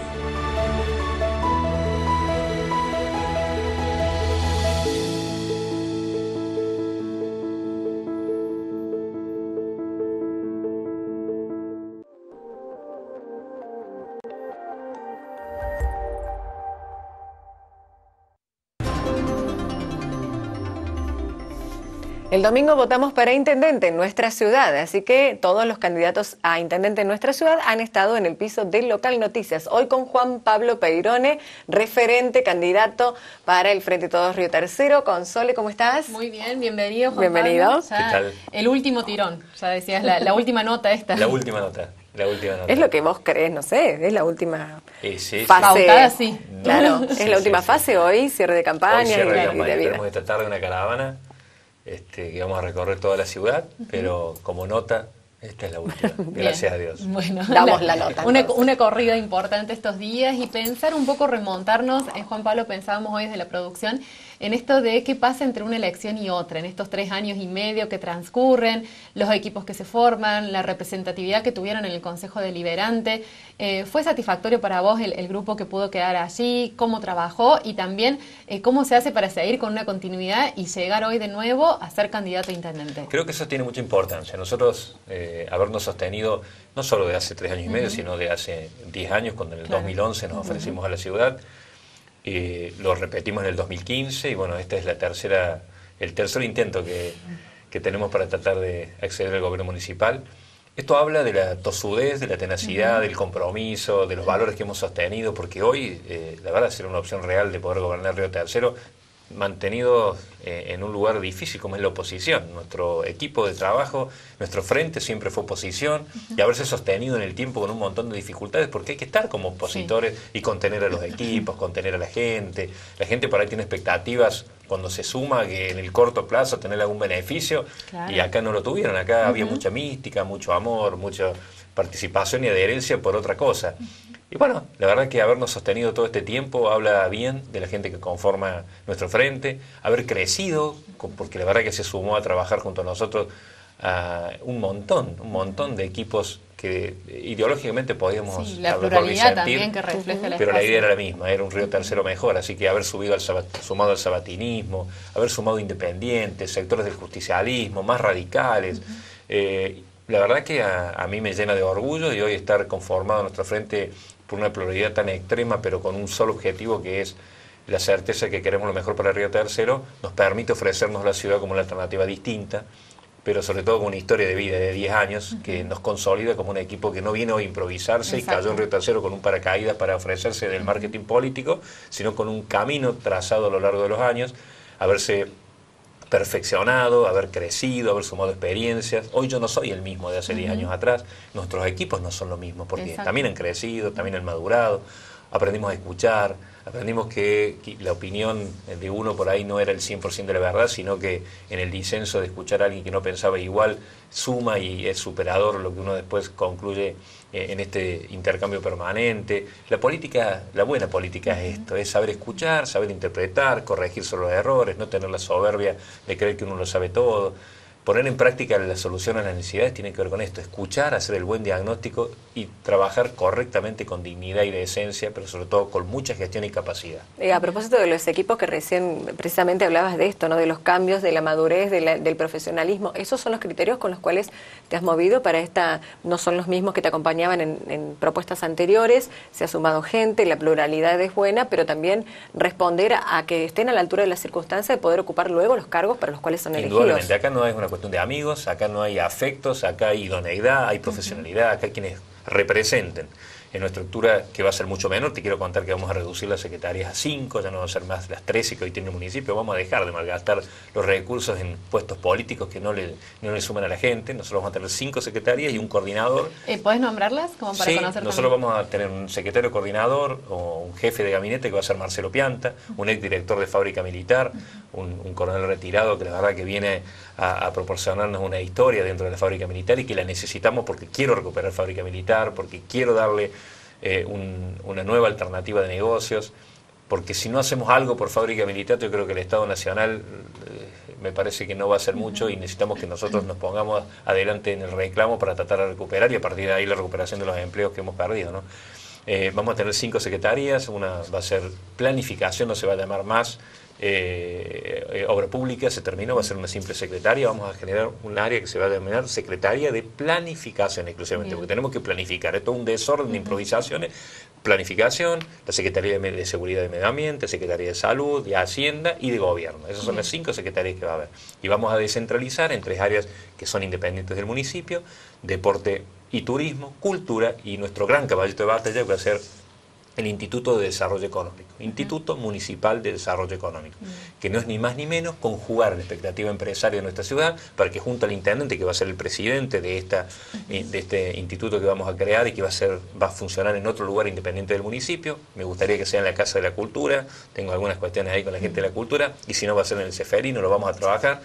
El domingo votamos para intendente en nuestra ciudad, así que todos los candidatos a intendente en nuestra ciudad han estado en el piso del local Noticias. Hoy con Juan Pablo Peirone, referente, candidato para el Frente Todos Río Tercero. Console, ¿cómo estás? Muy bien, bienvenido Juan Bienvenido. Pablo. ¿Qué tal? El último tirón, ya decías, la, la última nota esta. La última nota. La última nota. Es lo que vos crees, no sé, es la última Sí, sí, sí. fase. Pautada, sí. Claro, Sí, es la última sí. fase hoy, cierre de campaña Hoy cierre y, de de- y campaña. de vida. Tenemos esta tarde una caravana este, que vamos a recorrer toda la ciudad, pero como nota, esta es la última. Gracias a Dios. Bueno, Damos la nota, Una, una corrida importante estos días y pensar un poco, remontarnos, eh, Juan Pablo, pensábamos hoy desde la producción, en esto de qué pasa entre una elección y otra, en estos tres años y medio que transcurren, los equipos que se forman, la representatividad que tuvieron en el Consejo Deliberante. Eh, ¿Fue satisfactorio para vos el, el grupo que pudo quedar allí? ¿Cómo trabajó? Y también, eh, ¿cómo se hace para seguir con una continuidad y llegar hoy de nuevo a ser candidato a intendente? Creo que eso tiene mucha importancia. Nosotros, eh, habernos sostenido, no solo de hace tres años y medio, sino de hace diez años, cuando en el Claro. 2011 nos ofrecimos a la ciudad, eh, lo repetimos en el 2015 y bueno, este es la tercera, el tercer intento que, que tenemos para tratar de acceder al gobierno municipal. Esto habla de la tosudez, de la tenacidad, del compromiso, de los valores que hemos sostenido, porque hoy, eh, la verdad, será una opción real de poder gobernar Río Tercero, mantenido eh, en un lugar difícil como es la oposición. Nuestro equipo de trabajo, nuestro frente siempre fue oposición y haberse sostenido en el tiempo con un montón de dificultades porque hay que estar como opositores y contener a los equipos, contener a la gente. La gente por ahí tiene expectativas cuando se suma que en el corto plazo tener algún beneficio Claro. y acá no lo tuvieron. Acá había mucha mística, mucho amor, mucha participación y adherencia por otra cosa. Y bueno, la verdad que habernos sostenido todo este tiempo habla bien de la gente que conforma nuestro frente, haber crecido, porque la verdad que se sumó a trabajar junto a nosotros a un montón, un montón de equipos que ideológicamente podíamos Sí, la pluralidad también que refleja el pero la idea era la misma, era un río tercero mejor, así que haber subido al sumado al sabatinismo, haber sumado independientes, sectores del justicialismo, más radicales, eh, la verdad que a, a mí me llena de orgullo y hoy estar conformado a nuestro frente por una pluralidad tan extrema, pero con un solo objetivo que es la certeza de que queremos lo mejor para el Río Tercero, nos permite ofrecernos la ciudad como una alternativa distinta, pero sobre todo con una historia de vida de 10 años que nos consolida como un equipo que no viene hoy a improvisarse y cayó en Río Tercero con un paracaídas para ofrecerse del marketing político, sino con un camino trazado a lo largo de los años, haberse perfeccionado, haber crecido, haber sumado experiencias. Hoy yo no soy el mismo de hace 10 Ujú. años atrás, nuestros equipos no son lo mismo, porque Exacto. también han crecido, también han madurado, aprendimos a escuchar, aprendimos que, la opinión de uno por ahí no era el 100% de la verdad, sino que en el disenso de escuchar a alguien que no pensaba igual, suma y es superador lo que uno después concluye eh, en este intercambio permanente. La política, la buena política es esto, es saber escuchar, saber interpretar, corregir sobre los errores, no tener la soberbia de creer que uno lo sabe todo. Poner en práctica la solución a las necesidades tiene que ver con esto, escuchar, hacer el buen diagnóstico y trabajar correctamente con dignidad y decencia, pero sobre todo con mucha gestión y capacidad. Eh, a propósito de los equipos que recién precisamente hablabas de esto, ¿no? de los cambios, de la madurez, del profesionalismo, ¿esos son los criterios con los cuales te has movido para esta? No son los mismos que te acompañaban en, en propuestas anteriores, se ha sumado gente, la pluralidad es buena, pero también responder a, que estén a la altura de las circunstancias de poder ocupar luego los cargos para los cuales son elegidos. Acá no es una cuestión de amigos, acá no hay afectos, acá hay idoneidad, hay profesionalidad, acá hay quienes representen. En nuestra estructura, que va a ser mucho menor, te quiero contar que vamos a reducir las secretarías a 5, ya no van a ser más las 13 que hoy tiene el municipio, vamos a dejar de malgastar los recursos en puestos políticos que no le, no le suman a la gente, nosotros vamos a tener 5 secretarias y un coordinador. Eh, ¿Podés nombrarlas como para sí, conocer nosotros también? vamos a tener un secretario coordinador o un jefe de gabinete que va a ser Marcelo Pianta, un exdirector de fábrica militar, un, un coronel retirado que la verdad que viene a, a proporcionarnos una historia dentro de la fábrica militar y que la necesitamos porque quiero recuperar fábrica militar, porque quiero darle eh, un- una nueva alternativa de negocios, porque si no hacemos algo por fábrica militar, yo creo que el Estado Nacional eh, me parece que no va a hacer mucho y necesitamos que nosotros nos pongamos adelante en el reclamo para tratar de recuperar y a partir de ahí la recuperación de los empleos que hemos perdido. ¿no? Eh, vamos a tener cinco secretarías, una va a ser planificación, no se va a llamar más eh, eh, obra pública, se terminó, va a ser una simple secretaria, vamos a generar un área que se va a denominar secretaria de planificación exclusivamente, Bien. porque tenemos que planificar, esto es un desorden de improvisaciones, planificación, la Secretaría de Seguridad y Medio Ambiente, Secretaría de Salud, de Hacienda y de Gobierno. Esas son las cinco secretarías que va a haber. Y vamos a descentralizar en tres áreas que son independientes del municipio, deporte y turismo, cultura y nuestro gran caballito de batalla que va a ser el Instituto de Desarrollo Económico, Instituto Municipal de Desarrollo Económico, que no es ni más ni menos conjugar la expectativa empresaria de nuestra ciudad para que junto al intendente, que va a ser el presidente de, esta, eh, de este instituto que vamos a crear y que va a, ser, va a funcionar en otro lugar independiente del municipio, me gustaría que sea en la Casa de la Cultura, tengo algunas cuestiones ahí con la gente de la cultura, y si no va a ser en el Ceferino, lo vamos a trabajar.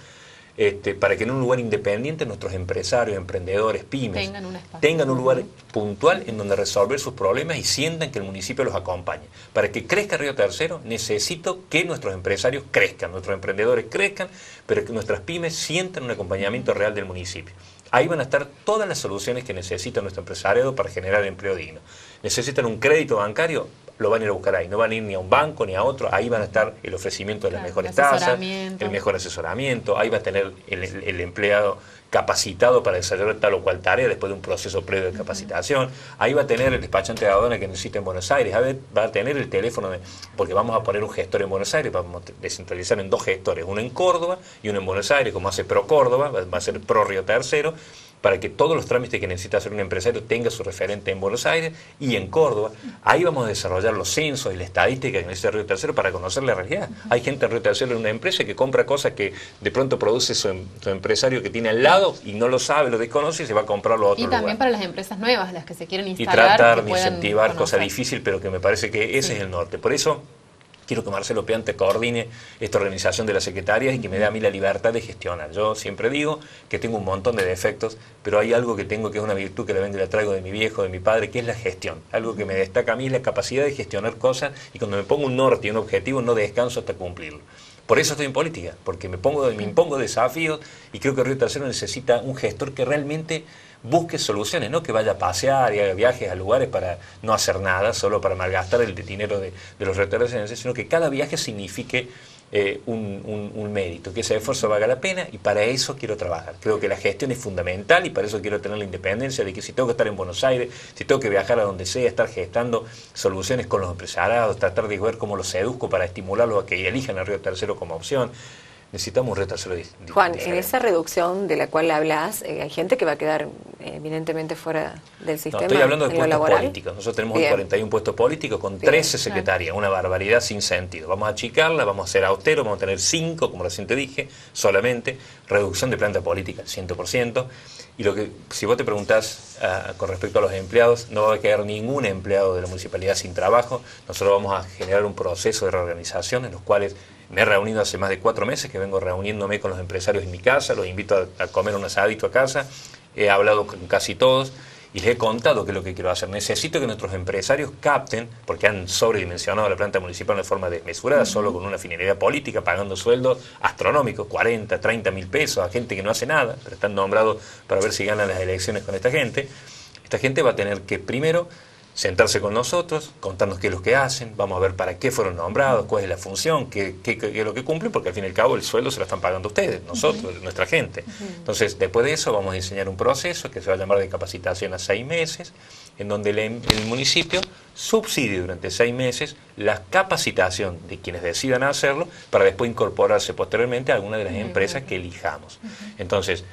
Este, para que en un lugar independiente nuestros empresarios, emprendedores, pymes, Tengan un espacio. tengan un lugar puntual en donde resolver sus problemas y sientan que el municipio los acompañe. Para que crezca Río Tercero, necesito que nuestros empresarios crezcan, nuestros emprendedores crezcan, pero que nuestras pymes sientan un acompañamiento real del municipio. Ahí van a estar todas las soluciones que necesita nuestro empresariado para generar empleo digno. Necesitan un crédito bancario, lo van a ir a buscar ahí. No van a ir ni a un banco ni a otro. Ahí van a estar el ofrecimiento de las Claro, mejores tasas, el mejor asesoramiento. Ahí va a tener el, el- el empleado capacitado para desarrollar tal o cual tarea después de un proceso previo de capacitación. Ahí va a tener el despachante de aduana que necesita en Buenos Aires. Va a tener el teléfono, de- porque vamos a poner un gestor en Buenos Aires, vamos a descentralizar en dos gestores, uno en Córdoba y uno en Buenos Aires, como hace Pro Córdoba, va va a ser Pro Río Tercero para que todos los trámites que necesita hacer un empresario tenga su referente en Buenos Aires y en Córdoba. Ahí vamos a desarrollar los censos y la estadística que necesita Río Tercero para conocer la realidad. Hay gente en Río Tercero en una empresa que compra cosas que de pronto produce su, em- su empresario que tiene al lado y no lo sabe, lo desconoce y se va a comprarlo a otro Y lugar también para las empresas nuevas, las que se quieren y instalar. tratar que de incentivar, cosa conocer. difícil, pero que me parece que ese es el norte. Por eso quiero que Marcelo Peante coordine esta organización de las secretarias y que me dé a mí la libertad de gestionar. Yo siempre digo que tengo un montón de defectos, pero hay algo que tengo que es una virtud que la vengo y la traigo de mi viejo, de mi padre, que es la gestión. Algo que me destaca a mí es la capacidad de gestionar cosas y cuando me pongo un norte y un objetivo no descanso hasta cumplirlo. Por eso estoy en política, porque me, pongo, me impongo desafíos y creo que Río Tercero necesita un gestor que realmente busque soluciones, no que vaya a pasear y haga viajes a lugares para no hacer nada, solo para malgastar el dinero de, de los riotercerenses, sino que cada viaje signifique eh, un, un- mérito, que ese esfuerzo valga la pena y para eso quiero trabajar. Creo que la gestión es fundamental y para eso quiero tener la independencia de que si tengo que estar en Buenos Aires, si tengo que viajar a donde sea, estar gestando soluciones con los empresariados, tratar de ver cómo los seduzco para estimularlos a que elijan el Río Tercero como opción. Necesitamos di- Juan, en esa reducción de la cual hablas, eh, hay gente que va a quedar eh, eminentemente fuera del No, sistema. estoy hablando de puestos políticos. Nosotros tenemos Bien. 41 puestos políticos con Bien. 13 secretarias, una barbaridad sin sentido. Vamos a achicarla, vamos a ser austeros, vamos a tener 5, como recién te dije, solamente, reducción de planta política al 100%. Y lo que, si vos te preguntás ah, con respecto a los empleados, no va a quedar ningún empleado de la municipalidad sin trabajo. Nosotros vamos a generar un proceso de reorganización en los cuales me he reunido hace más de cuatro meses que vengo reuniéndome con los empresarios en mi casa, los invito a, comer un asadito a casa, he hablado con casi todos y les he contado qué es lo que quiero hacer. Necesito que nuestros empresarios capten, porque han sobredimensionado la planta municipal de forma desmesurada, solo con una finalidad política, pagando sueldos astronómicos, 40, 30 mil pesos a gente que no hace nada, pero están nombrados para ver si ganan las elecciones con esta gente. Esta gente va a tener que primero sentarse con nosotros, contarnos qué es lo que hacen, vamos a ver para qué fueron nombrados, cuál es la función, qué, qué- qué es lo que cumplen, porque al fin y al cabo el sueldo se lo están pagando ustedes, nosotros, nuestra gente. Entonces, después de eso vamos a diseñar un proceso que se va a llamar de capacitación a seis meses, en donde el, el municipio subsidie durante seis meses la capacitación de quienes decidan hacerlo para después incorporarse posteriormente a alguna de las empresas que elijamos. Entonces,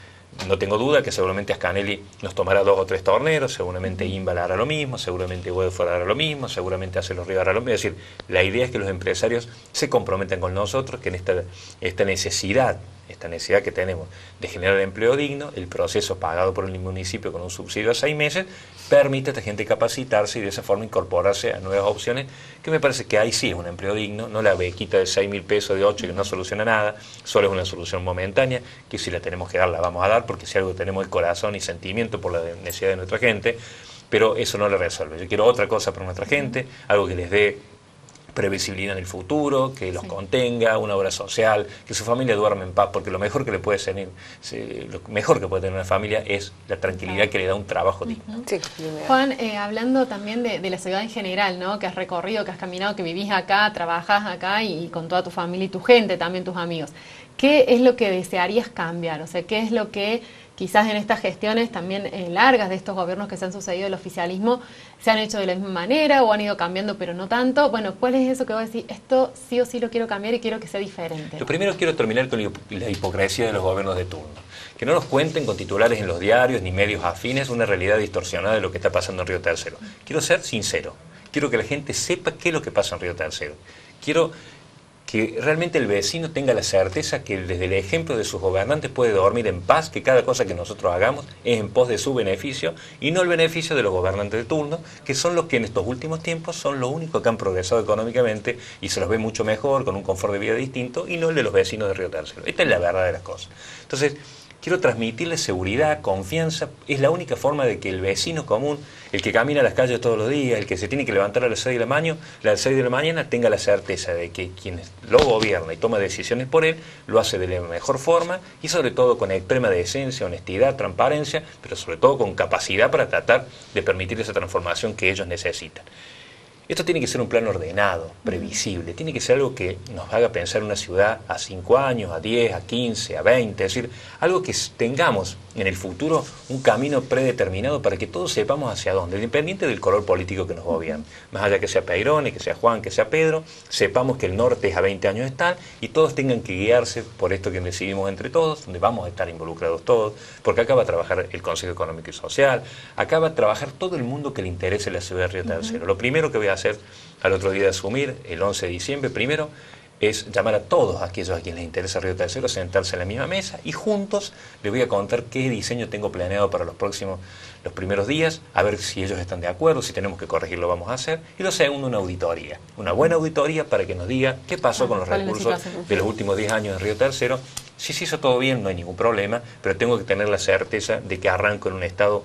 no tengo duda que seguramente Ascanelli nos tomará dos o tres torneros, seguramente Imbal hará lo mismo, seguramente Wedford hará lo mismo, seguramente Hace los hará lo mismo. Es decir, la idea es que los empresarios se comprometan con nosotros, que en esta, esta necesidad, esta necesidad que tenemos de generar empleo digno, el proceso pagado por el municipio con un subsidio a seis meses, permite a esta gente capacitarse y de esa forma incorporarse a nuevas opciones, que me parece que ahí sí es un empleo digno, no la bequita de seis mil pesos de ocho que no soluciona nada, solo es una solución momentánea, que si la tenemos que dar la vamos a dar, porque si algo tenemos el corazón y sentimiento por la necesidad de nuestra gente, pero eso no le resuelve. Yo quiero otra cosa para nuestra gente, algo que les dé previsibilidad en el futuro, que los contenga, una obra social, que su familia duerma en paz, porque lo mejor que le puede tener, lo mejor que puede tener una familia es la tranquilidad que le da un trabajo digno. Juan, eh, hablando también de, de la ciudad en general, ¿no? Que has recorrido, que has caminado, que vivís acá, trabajás acá y, con toda tu familia y tu gente, también tus amigos. ¿Qué es lo que desearías cambiar? O sea, ¿qué es lo que quizás en estas gestiones también eh, largas de estos gobiernos que se han sucedido del oficialismo se han hecho de la misma manera o han ido cambiando pero no tanto? Bueno, ¿cuál es eso que vos decís? Esto sí o sí lo quiero cambiar y quiero que sea diferente. Lo primero quiero terminar con la hipocresía de los gobiernos de turno. Que no nos cuenten con titulares en los diarios ni medios afines una realidad distorsionada de lo que está pasando en Río Tercero. Quiero ser sincero. Quiero que la gente sepa qué es lo que pasa en Río Tercero. Quiero que realmente el vecino tenga la certeza que desde el ejemplo de sus gobernantes puede dormir en paz, que cada cosa que nosotros hagamos es en pos de su beneficio y no el beneficio de los gobernantes de turno, que son los que en estos últimos tiempos son los únicos que han progresado económicamente y se los ve mucho mejor, con un confort de vida distinto, y no el de los vecinos de Río Tercero. Esta es la verdad de las cosas. Entonces, quiero transmitirle seguridad, confianza. Es la única forma de que el vecino común, el que camina a las calles todos los días, el que se tiene que levantar a las 6 de la mañana, las 6 de la mañana tenga la certeza de que quien lo gobierna y toma decisiones por él, lo hace de la mejor forma y sobre todo con extrema decencia, honestidad, transparencia, pero sobre todo con capacidad para tratar de permitir esa transformación que ellos necesitan. Esto tiene que ser un plan ordenado, previsible, tiene que ser algo que nos haga pensar una ciudad a 5 años, a 10, a 15, a 20, es decir, algo que tengamos en el futuro un camino predeterminado para que todos sepamos hacia dónde, independiente del color político que nos gobierna. Más allá que sea Peirone, que sea Juan, que sea Pedro, sepamos que el norte es a 20 años está y todos tengan que guiarse por esto que decidimos entre todos, donde vamos a estar involucrados todos, porque acá va a trabajar el Consejo Económico y Social, acá va a trabajar todo el mundo que le interese la ciudad de Río Tercero. Lo primero que voy a hacer al otro día de asumir, el 11 de diciembre, primero, es llamar a todos aquellos a quienes les interesa Río Tercero, sentarse en la misma mesa y juntos les voy a contar qué diseño tengo planeado para los próximos, los primeros días, a ver si ellos están de acuerdo, si tenemos que corregirlo vamos a hacer. Y lo segundo, una auditoría, una buena auditoría para que nos diga qué pasó con los ¿Cuál es la recursos de los últimos 10 años en Río Tercero. Si se hizo todo bien, no hay ningún problema, pero tengo que tener la certeza de que arranco en un estado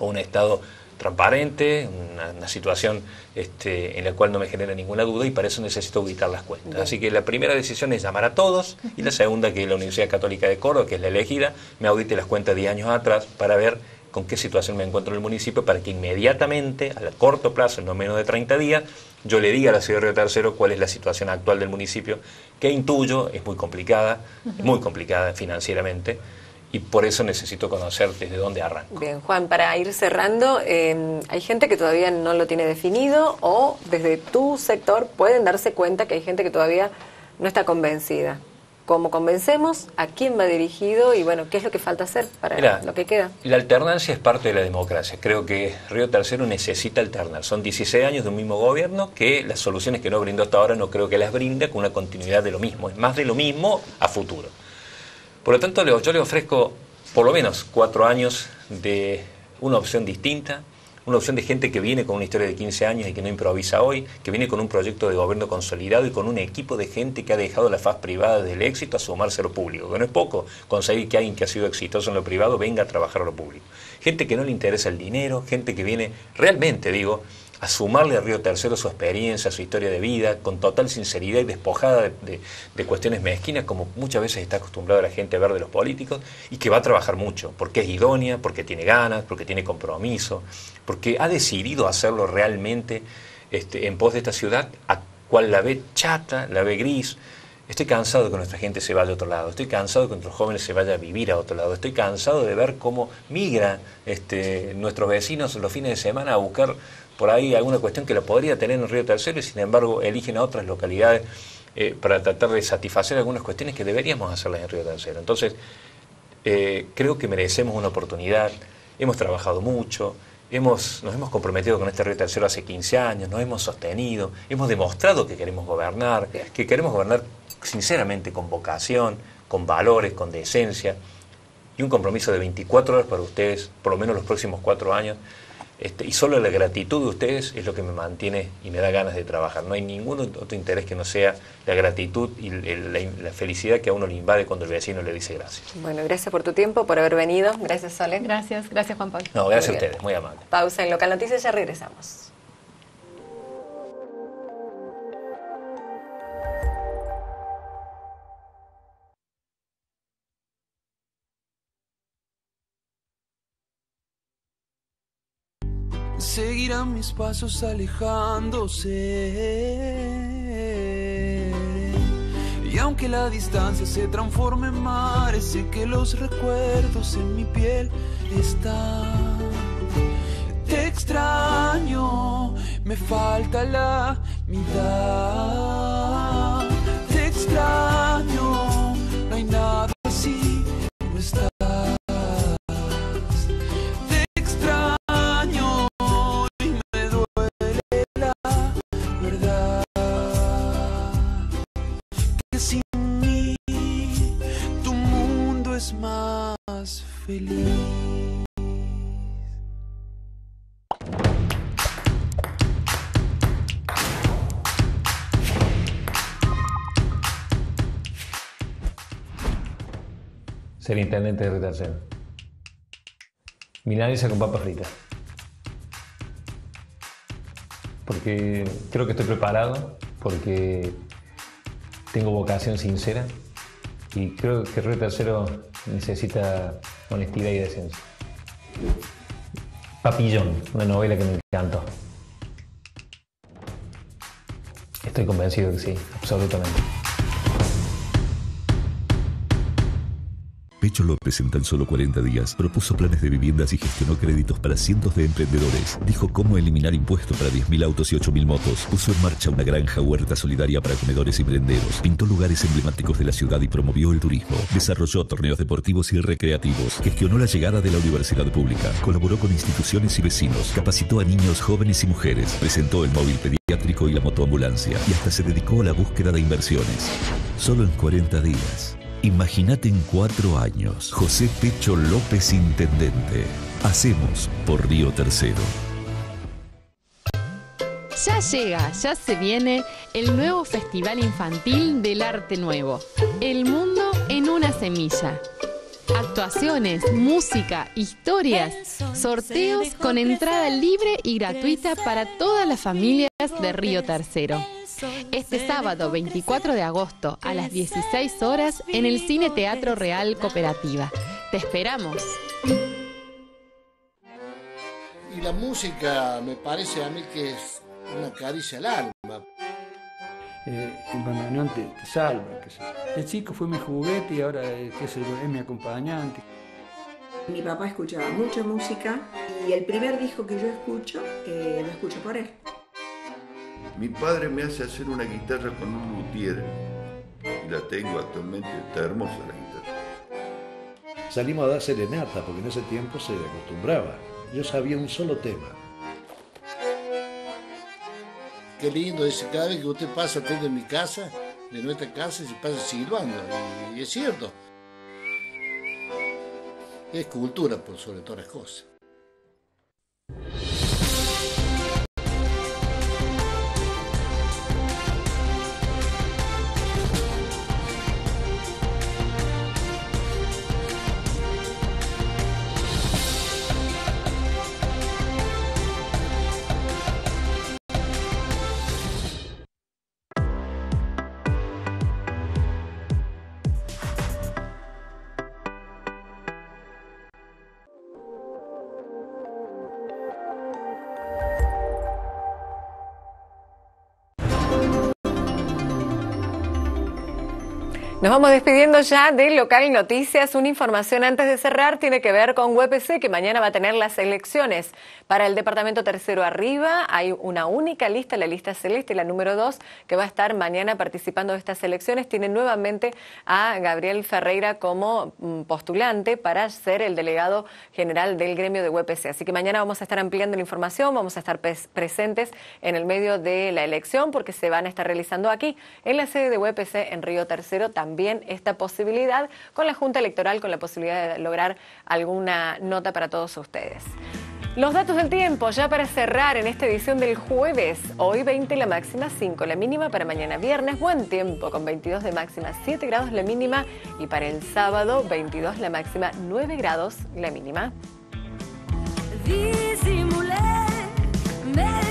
o un estado transparente, un una, una situación este, en la cual no me genera ninguna duda y para eso necesito auditar las cuentas. Bien. Así que la primera decisión es llamar a todos y la segunda que la Universidad Católica de Córdoba, que es la elegida, me audite las cuentas de años atrás para ver con qué situación me encuentro en el municipio para que inmediatamente, a corto plazo, no menos de 30 días, yo le diga a la ciudad de Río Tercero cuál es la situación actual del municipio, que intuyo es muy complicada, muy complicada financieramente, y por eso necesito conocer desde dónde arranco. Bien, Juan, para ir cerrando, eh, hay gente que todavía no lo tiene definido o desde tu sector pueden darse cuenta que hay gente que todavía no está convencida. ¿Cómo convencemos? ¿A quién va dirigido? Y bueno, ¿qué es lo que falta hacer para Mira, lo que queda? La alternancia es parte de la democracia. Creo que Río Tercero necesita alternar. Son 16 años de un mismo gobierno que las soluciones que no brindó hasta ahora no creo que las brinde con una continuidad de lo mismo. Es más de lo mismo a futuro. Por lo tanto, yo le ofrezco por lo menos cuatro años de una opción distinta, una opción de gente que viene con una historia de 15 años y que no improvisa hoy, que viene con un proyecto de gobierno consolidado y con un equipo de gente que ha dejado la faz privada del éxito a sumarse a lo público, que no es poco conseguir que alguien que ha sido exitoso en lo privado venga a trabajar a lo público. Gente que no le interesa el dinero, gente que viene realmente, digo, a sumarle a Río Tercero su experiencia, su historia de vida, con total sinceridad y despojada de, cuestiones mezquinas, como muchas veces está acostumbrada la gente a ver de los políticos, y que va a trabajar mucho, porque es idónea, porque tiene ganas, porque tiene compromiso, porque ha decidido hacerlo realmente este, en pos de esta ciudad, a cual la ve chata, la ve gris. Estoy cansado de que nuestra gente se vaya a otro lado, estoy cansado de que nuestros jóvenes se vayan a vivir a otro lado, estoy cansado de ver cómo migra este, nuestros vecinos los fines de semana a buscar por ahí alguna cuestión que la podría tener en Río Tercero y sin embargo eligen a otras localidades eh, para tratar de satisfacer algunas cuestiones que deberíamos hacerlas en Río Tercero. Entonces, eh, creo que merecemos una oportunidad, hemos trabajado mucho, hemos, nos hemos comprometido con este Río Tercero hace 15 años, nos hemos sostenido, hemos demostrado que queremos gobernar, que queremos gobernar sinceramente con vocación, con valores, con decencia y un compromiso de 24 horas para ustedes, por lo menos los próximos cuatro años. Este, y solo la gratitud de ustedes es lo que me mantiene y me da ganas de trabajar. No hay ningún otro interés que no sea la gratitud y el- la, la felicidad que a uno le invade cuando el vecino le dice gracias. Bueno, gracias por tu tiempo, por haber venido. Gracias, Sole. Gracias, gracias Juan Pablo. No, gracias a ustedes, muy amable. Pausa en Local Noticias, ya regresamos. Seguirán mis pasos alejándose. Y aunque la distancia se transforme en mares, sé que los recuerdos en mi piel están. Te extraño, me falta la mitad. Feliz. Ser intendente de Tercero. Milanesa con papas fritas. Porque creo que estoy preparado, porque tengo vocación sincera y creo que Río Tercero necesita honestidad y decencia. Papillón, una novela que me encantó. Estoy convencido que sí, absolutamente. Pecho López en solo 40 días propuso planes de viviendas y gestionó créditos para cientos de emprendedores. Dijo cómo eliminar impuestos para 10.000 autos y 8.000 motos. Puso en marcha una granja huerta solidaria para comedores y merenderos. Pintó lugares emblemáticos de la ciudad y promovió el turismo. Desarrolló torneos deportivos y recreativos. Gestionó la llegada de la universidad pública. Colaboró con instituciones y vecinos. Capacitó a niños, jóvenes y mujeres. Presentó el móvil pediátrico y la motoambulancia. Y hasta se dedicó a la búsqueda de inversiones. Solo en 40 días. Imagínate en cuatro años. José Pecho López Intendente. Hacemos por Río Tercero. Ya llega, ya se viene el nuevo Festival Infantil del Arte Nuevo. El mundo en una semilla. Actuaciones, música, historias, sorteos con entrada libre y gratuita para todas las familias de Río Tercero. Este sábado 24 de agosto a las 16 horas en el Cine Teatro Real Cooperativa. Te esperamos. Y la música me parece a mí que es una caricia al alma. Eh, el bandoneón te, te salva. qué sé. El chico fue mi juguete y ahora eh, qué sé yo, es mi acompañante. Mi papá escuchaba mucha música y el primer disco que yo escucho, eh, lo escucho por él. Mi padre me hace hacer una guitarra con un luthier. Y la tengo actualmente, está hermosa la guitarra. Salimos a dar serenata porque en ese tiempo se acostumbraba. Yo sabía un solo tema. Qué lindo, dice, cada vez que usted pasa frente de mi casa, de nuestra casa, se pasa silbando. Y, y es cierto. Es cultura por sobre todas las cosas. Nos vamos despidiendo ya de Local Noticias. Una información antes de cerrar tiene que ver con UPC, que mañana va a tener las elecciones. Para el departamento tercero arriba hay una única lista, la lista celeste, la número dos, que va a estar mañana participando de estas elecciones. Tiene nuevamente a Gabriel Ferreira como mm, postulante para ser el delegado general del gremio de UPC. Así que mañana vamos a estar ampliando la información, vamos a estar pres- presentes en el medio de la elección porque se van a estar realizando aquí en la sede de UPC en Río Tercero también esta posibilidad con la Junta Electoral, con la posibilidad de lograr alguna nota para todos ustedes. Los datos del tiempo, ya para cerrar en esta edición del jueves, hoy 20 la máxima, 5 la mínima, para mañana viernes, buen tiempo con 22 de máxima, 7 grados la mínima y para el sábado 22 la máxima, 9 grados la mínima. Disimulé, me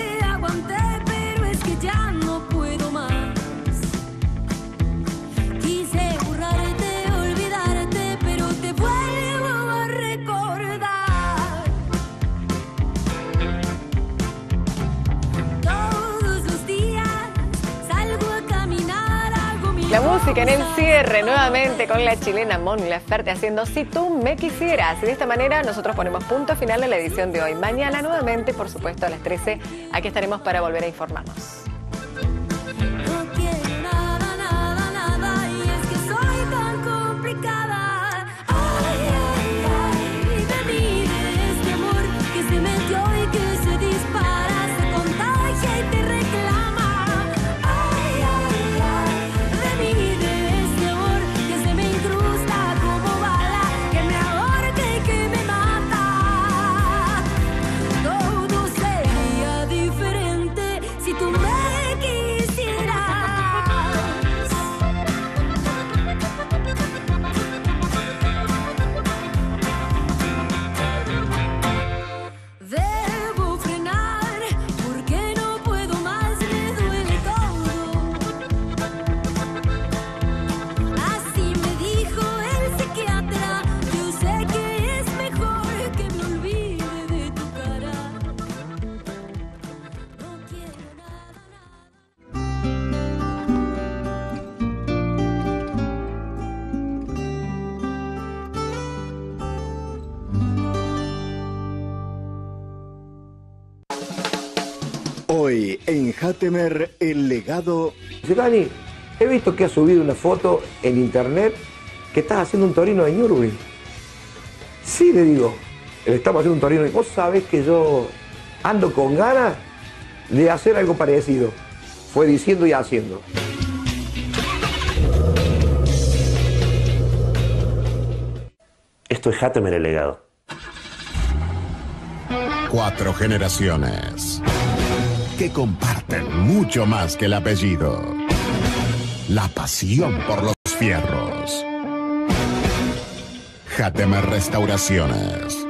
La música en el cierre nuevamente con la chilena Mon Laferte haciendo Si tú me quisieras. Y de esta manera nosotros ponemos punto final a la edición de hoy. Mañana nuevamente, por supuesto, a las 13, aquí estaremos para volver a informarnos. En Hatemer, el legado. Dani, he visto que has subido una foto en internet que estás haciendo un torino de Nürburgring. Sí, le digo, le estamos haciendo un torino. Vos sabés que yo ando con ganas de hacer algo parecido. Fue diciendo y haciendo. Esto es Hatemer el legado. Cuatro generaciones que comparten mucho más que el apellido. La pasión por los fierros. Jatemer Restauraciones.